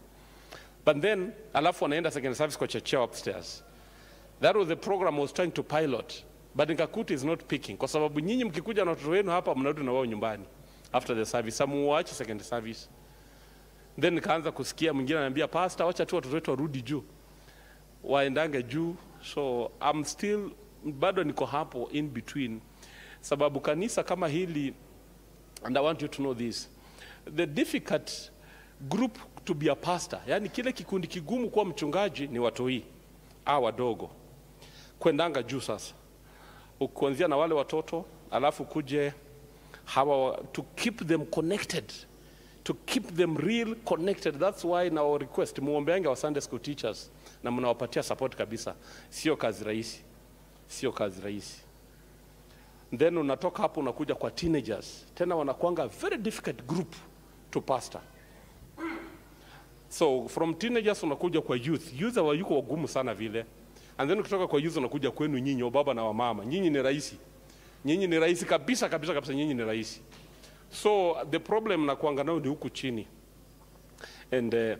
But then alafu wanaenda second service kwa checheo upstairs. That was the program I was trying to pilot but nkakuti is not picking kwa sababu nyinyi mkikuja na watoto wenu hapa mnarudi na wao nyumbani after the service. Amuwache second service. Then nikaanza kusikia mwingine ananiambia pastor wacha tu watoto wetu warudi juu. Waendange juu so I'm still bado niko hapo in between sababu kanisa kama hili and I want you to know this. The difficult group to be a pastor yani kile kikundi kigumu kuwa mchungaji ni watoi a wadogo. Kwendanga juu sasa. Ukuanzia na wale watoto alafu kuje hawa wa- to keep them connected to keep them real connected. That's why na request muombeange wa sunday school teachers na mnawapatia support kabisa. Sio kazi rahisi. Sio kazi rahisi then unatoka hapo unakuja kwa teenagers. Tena wanakuanga very difficult group to pastor. So from teenagers unakuja kwa youth. Youth hawayuko wagumu sana vile. And then ukitoka kwa youth unakuja kwenu nyinyi wababa na wamama nyinyi ni rahisi. Nyinyi ni rahisi kabisa kabisa kabisa. Nyinyi ni rahisi. So the problem nakuanga nayo ni huku chini. And uh,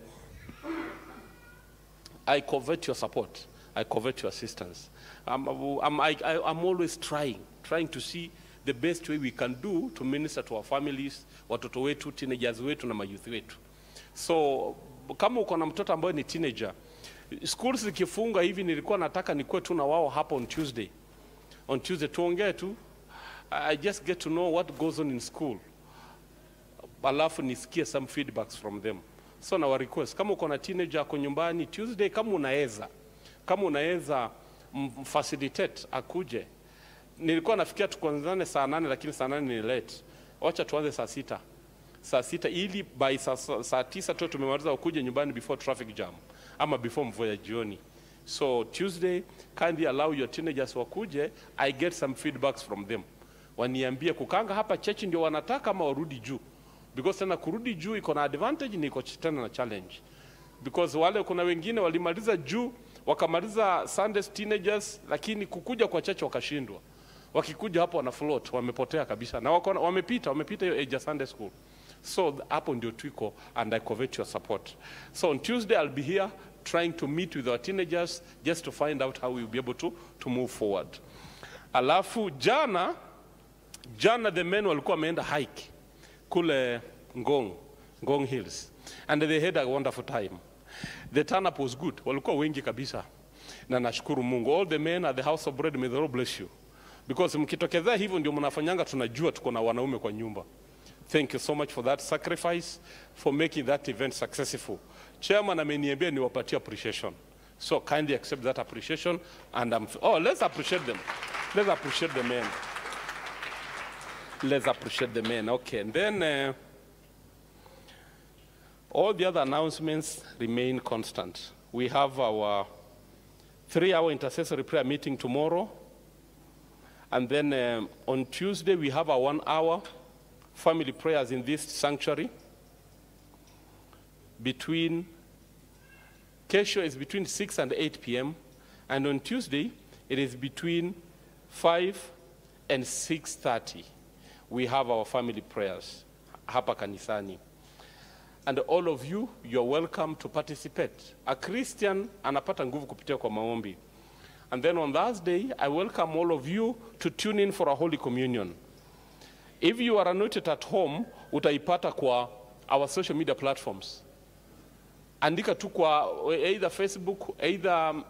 I covet your support. I covet your assistance. I'm, I'm, I, I'm always trying, trying to see the best way we can do to minister to our families, watoto wetu, teenagers wetu na mayouth wetu. So kama uko na mtoto ambaye ni teenager, school zikifunga hivi, nilikuwa nataka nikuwe tu na wao hapa on Tuesday. On Tuesday tuongee tu. I just get to know what goes on in school alafu nisikie some feedbacks from them so na wa request kama uko na teenager ako nyumbani tuesday kama unaweza kama unaweza m- facilitate akuje nilikuwa nafikia tukuanzane saa nane lakini saa nane ni late. Wacha tuanze saa sita. Saa sita ili by saa, saa, tisa tu tumemaliza ukuje nyumbani before traffic jam ama before mvua ya jioni. So tuesday kindly allow your teenagers wakuje i get some feedbacks from them. Waniambie kukanga hapa church ndio wanataka ama warudi juu? Because tena kurudi juu iko na advantage ni iko tena na challenge. Because wale kuna wengine walimaliza juu wakamaliza Sundays teenagers lakini kukuja kwa church wakashindwa wakikuja hapo wana float wamepotea kabisa na wako, wamepita wamepita hiyo ya Sunday school so hapo ndio tuiko and I covet your support so on Tuesday I'll be here trying to meet with our teenagers just to find out how we'll be able to, to move forward alafu jana jana the men walikuwa wameenda hike kule Ngong, Ngong Hills and they had a wonderful time. The turn up was good. Walikuwa wengi kabisa. Na nashukuru Mungu. All the men at the house of bread may the Lord bless you. Because mkitokezea hivyo ndio mnafanyanga tunajua tuko na wanaume kwa nyumba. Thank you so much for that sacrifice for making that event successful. Chairman ameniambia niwapatie appreciation. So kindly accept that appreciation and I'm oh let's appreciate them. Let's appreciate the men. Let's appreciate the men. Okay, and then uh, all the other announcements remain constant. We have our three-hour intercessory prayer meeting tomorrow, and then um, on Tuesday we have our one-hour family prayers in this sanctuary. Between Kesho is between 6 and 8 p.m., and on Tuesday it is between 5 and 6:30 we have our family prayers hapa kanisani and all of you you're welcome to participate a christian anapata nguvu kupitia kwa maombi and then on thursday i welcome all of you to tune in for a holy communion if you are anointed at home utaipata kwa our social media platforms andika tu kwa either facebook either um,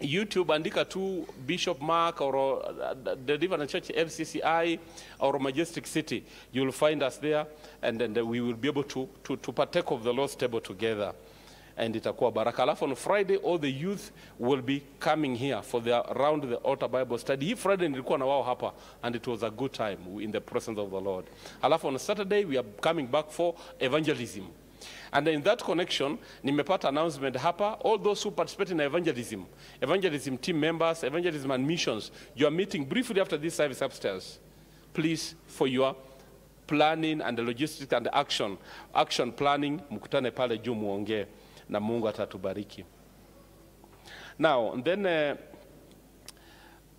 YouTube andika tu Bishop Mark or uh, the Deliverance Church LCCI or Majestic City. You will find us there and then we will be able to, to, to partake of the Lord's table together. And itakuwa baraka. Alafu on Friday all the youth will be coming here for the around the altar Bible study. Hii Friday nilikuwa na wao hapa and it was a good time in the presence of the Lord. Alafu on Saturday we are coming back for evangelism. And in that connection, nimepata announcement hapa, all those who participate in evangelism, evangelism team members, evangelism and missions, you are meeting briefly after this service upstairs. Please, for your planning and the logistics and the action, action planning, mkutane pale juu muongee na Mungu atatubariki. Now, then uh,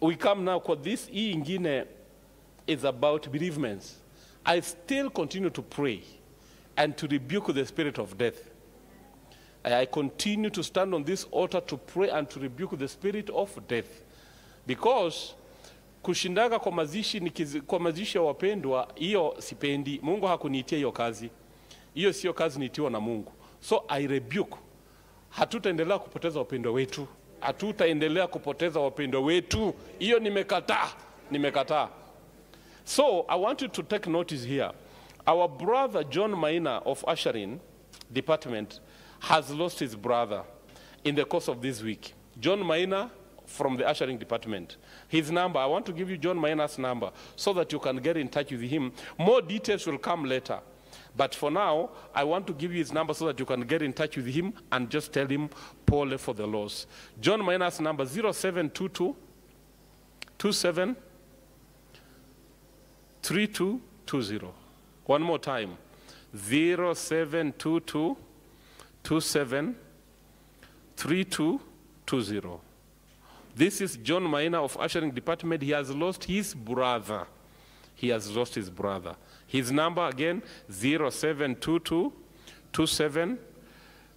we come now kwa this hii ingine is about bereavements, I still continue to pray and to rebuke the spirit of death. I continue to stand on this altar to pray and to rebuke the spirit of death. Because kushindaga kwa mazishi, nikizi- kwa mazishi ya wapendwa, hiyo sipendi. Mungu hakuniitia hiyo kazi. Hiyo sio kazi niitiwa na Mungu. So I rebuke. Hatutaendelea kupoteza wapendwa wetu, hatutaendelea kupoteza wapendwa wetu. Hiyo nimekataa, nimekataa. So I want you to take notice here. Our brother John Maina of ushering department has lost his brother in the course of this week. John Maina from the ushering department. His number, I want to give you John Maina's number so that you can get in touch with him. More details will come later. But for now, I want to give you his number so that you can get in touch with him and just tell him, Paul for the loss. John Maina's number 0722 27 3220. One more time 0722 27 3220. This is John Maina of Ushering Department. He has lost his brother. He has lost his brother. His number again 0722 27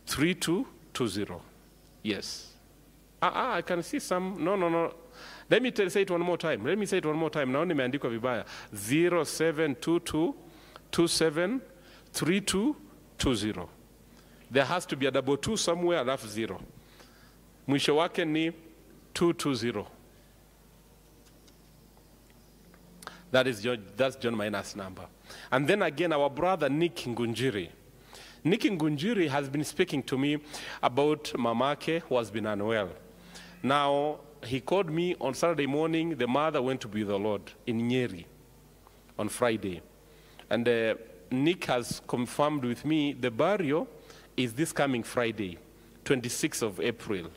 3220. Yes. Ah, ah, I can see some. No, no, no. Let me tell, say it one more time. Let me say it one more time. Naona imeandikwa vibaya. 0722 27 3220. There has to be a double two somewhere alafu zero. Mwisho wake ni 220. That is John, that's John Maina's number. And then again, our brother Nick Ngunjiri. Nick Ngunjiri has been speaking to me about Mamake who has been unwell. Now, he called me on Saturday morning. The mother went to be with the Lord in Nyeri on Friday. And uh, Nick has confirmed with me the burial is this coming Friday, 26th of April.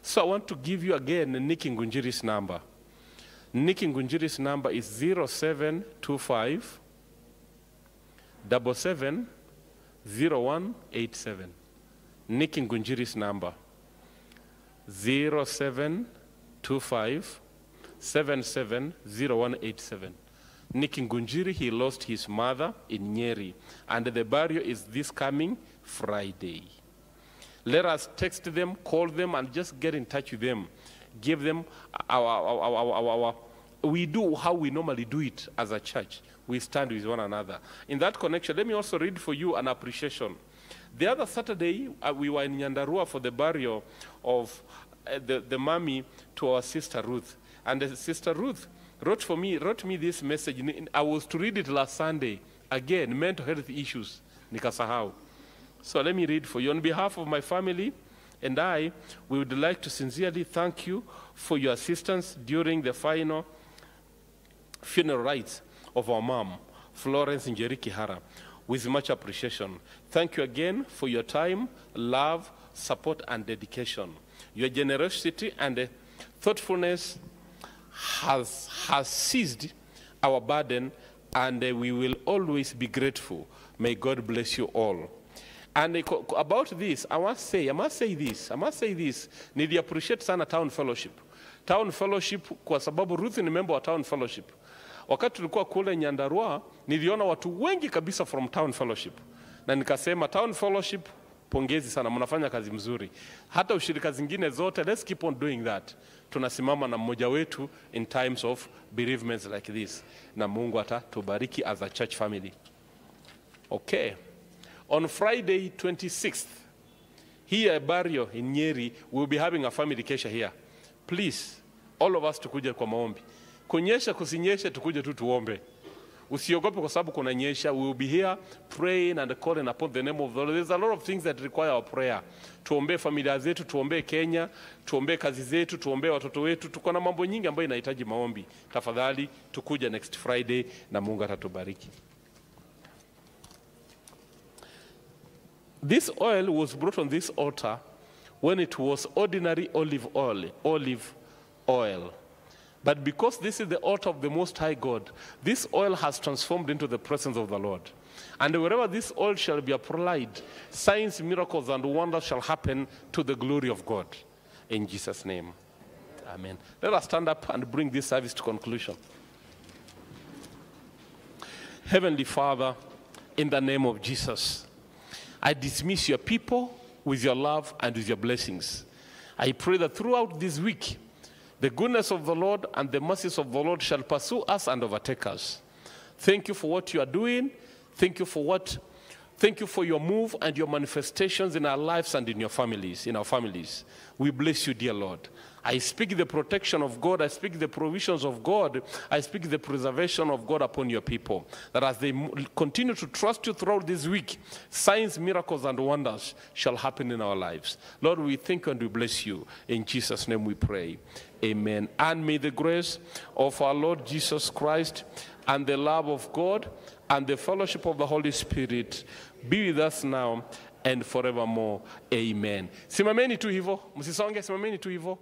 So I want to give you again Nick Ngunjiri's number. Nick Ngunjiri's number is 0725 double seven zero one eight seven. Nick Ngunjiri's number 0725 770187. Nick Ngunjiri, he lost his mother in Nyeri, and the burial is this coming Friday. Let us text them, call them, and just get in touch with them. Give them our, our, our, our, our we do how we normally do it as a church. We stand with one another. In that connection, let me also read for you an appreciation. The other Saturday, uh, we were in Nyandarua for the burial of uh, the, the mommy to our sister Ruth. And sister Ruth wrote for me, wrote me this message. I was to read it last Sunday. Again, mental health issues. Nikasahau. So let me read for you. On behalf of my family and I, we would like to sincerely thank you for your assistance during the final funeral rites of our mom, Florence Njeri Kihara, with much appreciation. Thank you again for your time, love, support, and dedication. Your generosity and thoughtfulness has, has seized our burden, and we will always be grateful. May God bless you all. And about this, I must say, I must say this, I must say this, nili appreciate sana Town Fellowship. Town Fellowship kwa sababu Ruth ni member wa Town Fellowship. Wakati tulikuwa kule Nyandarua, niliona watu wengi kabisa from Town Fellowship. Na nikasema Town Fellowship, pongezi sana, mnafanya kazi mzuri. Hata ushirika zingine zote, let's keep on doing that. Tunasimama na mmoja wetu in times of bereavements like this. Na Mungu atatubariki as a church family. Okay. On Friday 26th, here at Barrio in Nyeri, we'll be having a family kesha here. Please, all of us tukuje kwa maombi. Kunyesha kusinyeshe, tukuje tu tuombe. Usiogope kwa sababu kuna nyesha. We will be here praying and calling upon the name of the Lord. There's a lot of things that require our prayer. Tuombee familia zetu, tuombee Kenya, tuombee kazi zetu, tuombee watoto wetu. Tuko na mambo nyingi ambayo inahitaji maombi. Tafadhali tukuja next Friday na Mungu atatubariki. This oil was brought on this altar when it was ordinary olive oil, olive oil. But because this is the altar of the Most High God, this oil has transformed into the presence of the Lord. And wherever this oil shall be applied, signs, miracles, and wonders shall happen to the glory of God. In Jesus' name. Amen. Let us stand up and bring this service to conclusion. Heavenly Father, in the name of Jesus, I dismiss your people with your love and with your blessings. I pray that throughout this week, the goodness of the Lord and the mercies of the Lord shall pursue us and overtake us. Thank you for what you are doing. Thank you for what Thank you for your move and your manifestations in our lives and in your families, in our families. We bless you, dear Lord. I speak the protection of God. I speak the provisions of God. I speak the preservation of God upon your people. That as they continue to trust you throughout this week, signs, miracles, and wonders shall happen in our lives. Lord, we thank you and we bless you. In Jesus' name we pray. Amen. And may the grace of our Lord Jesus Christ and the love of God and the fellowship of the Holy Spirit be with us now and forevermore. Amen. Simameni tu hivyo, msisonge, simameni tu.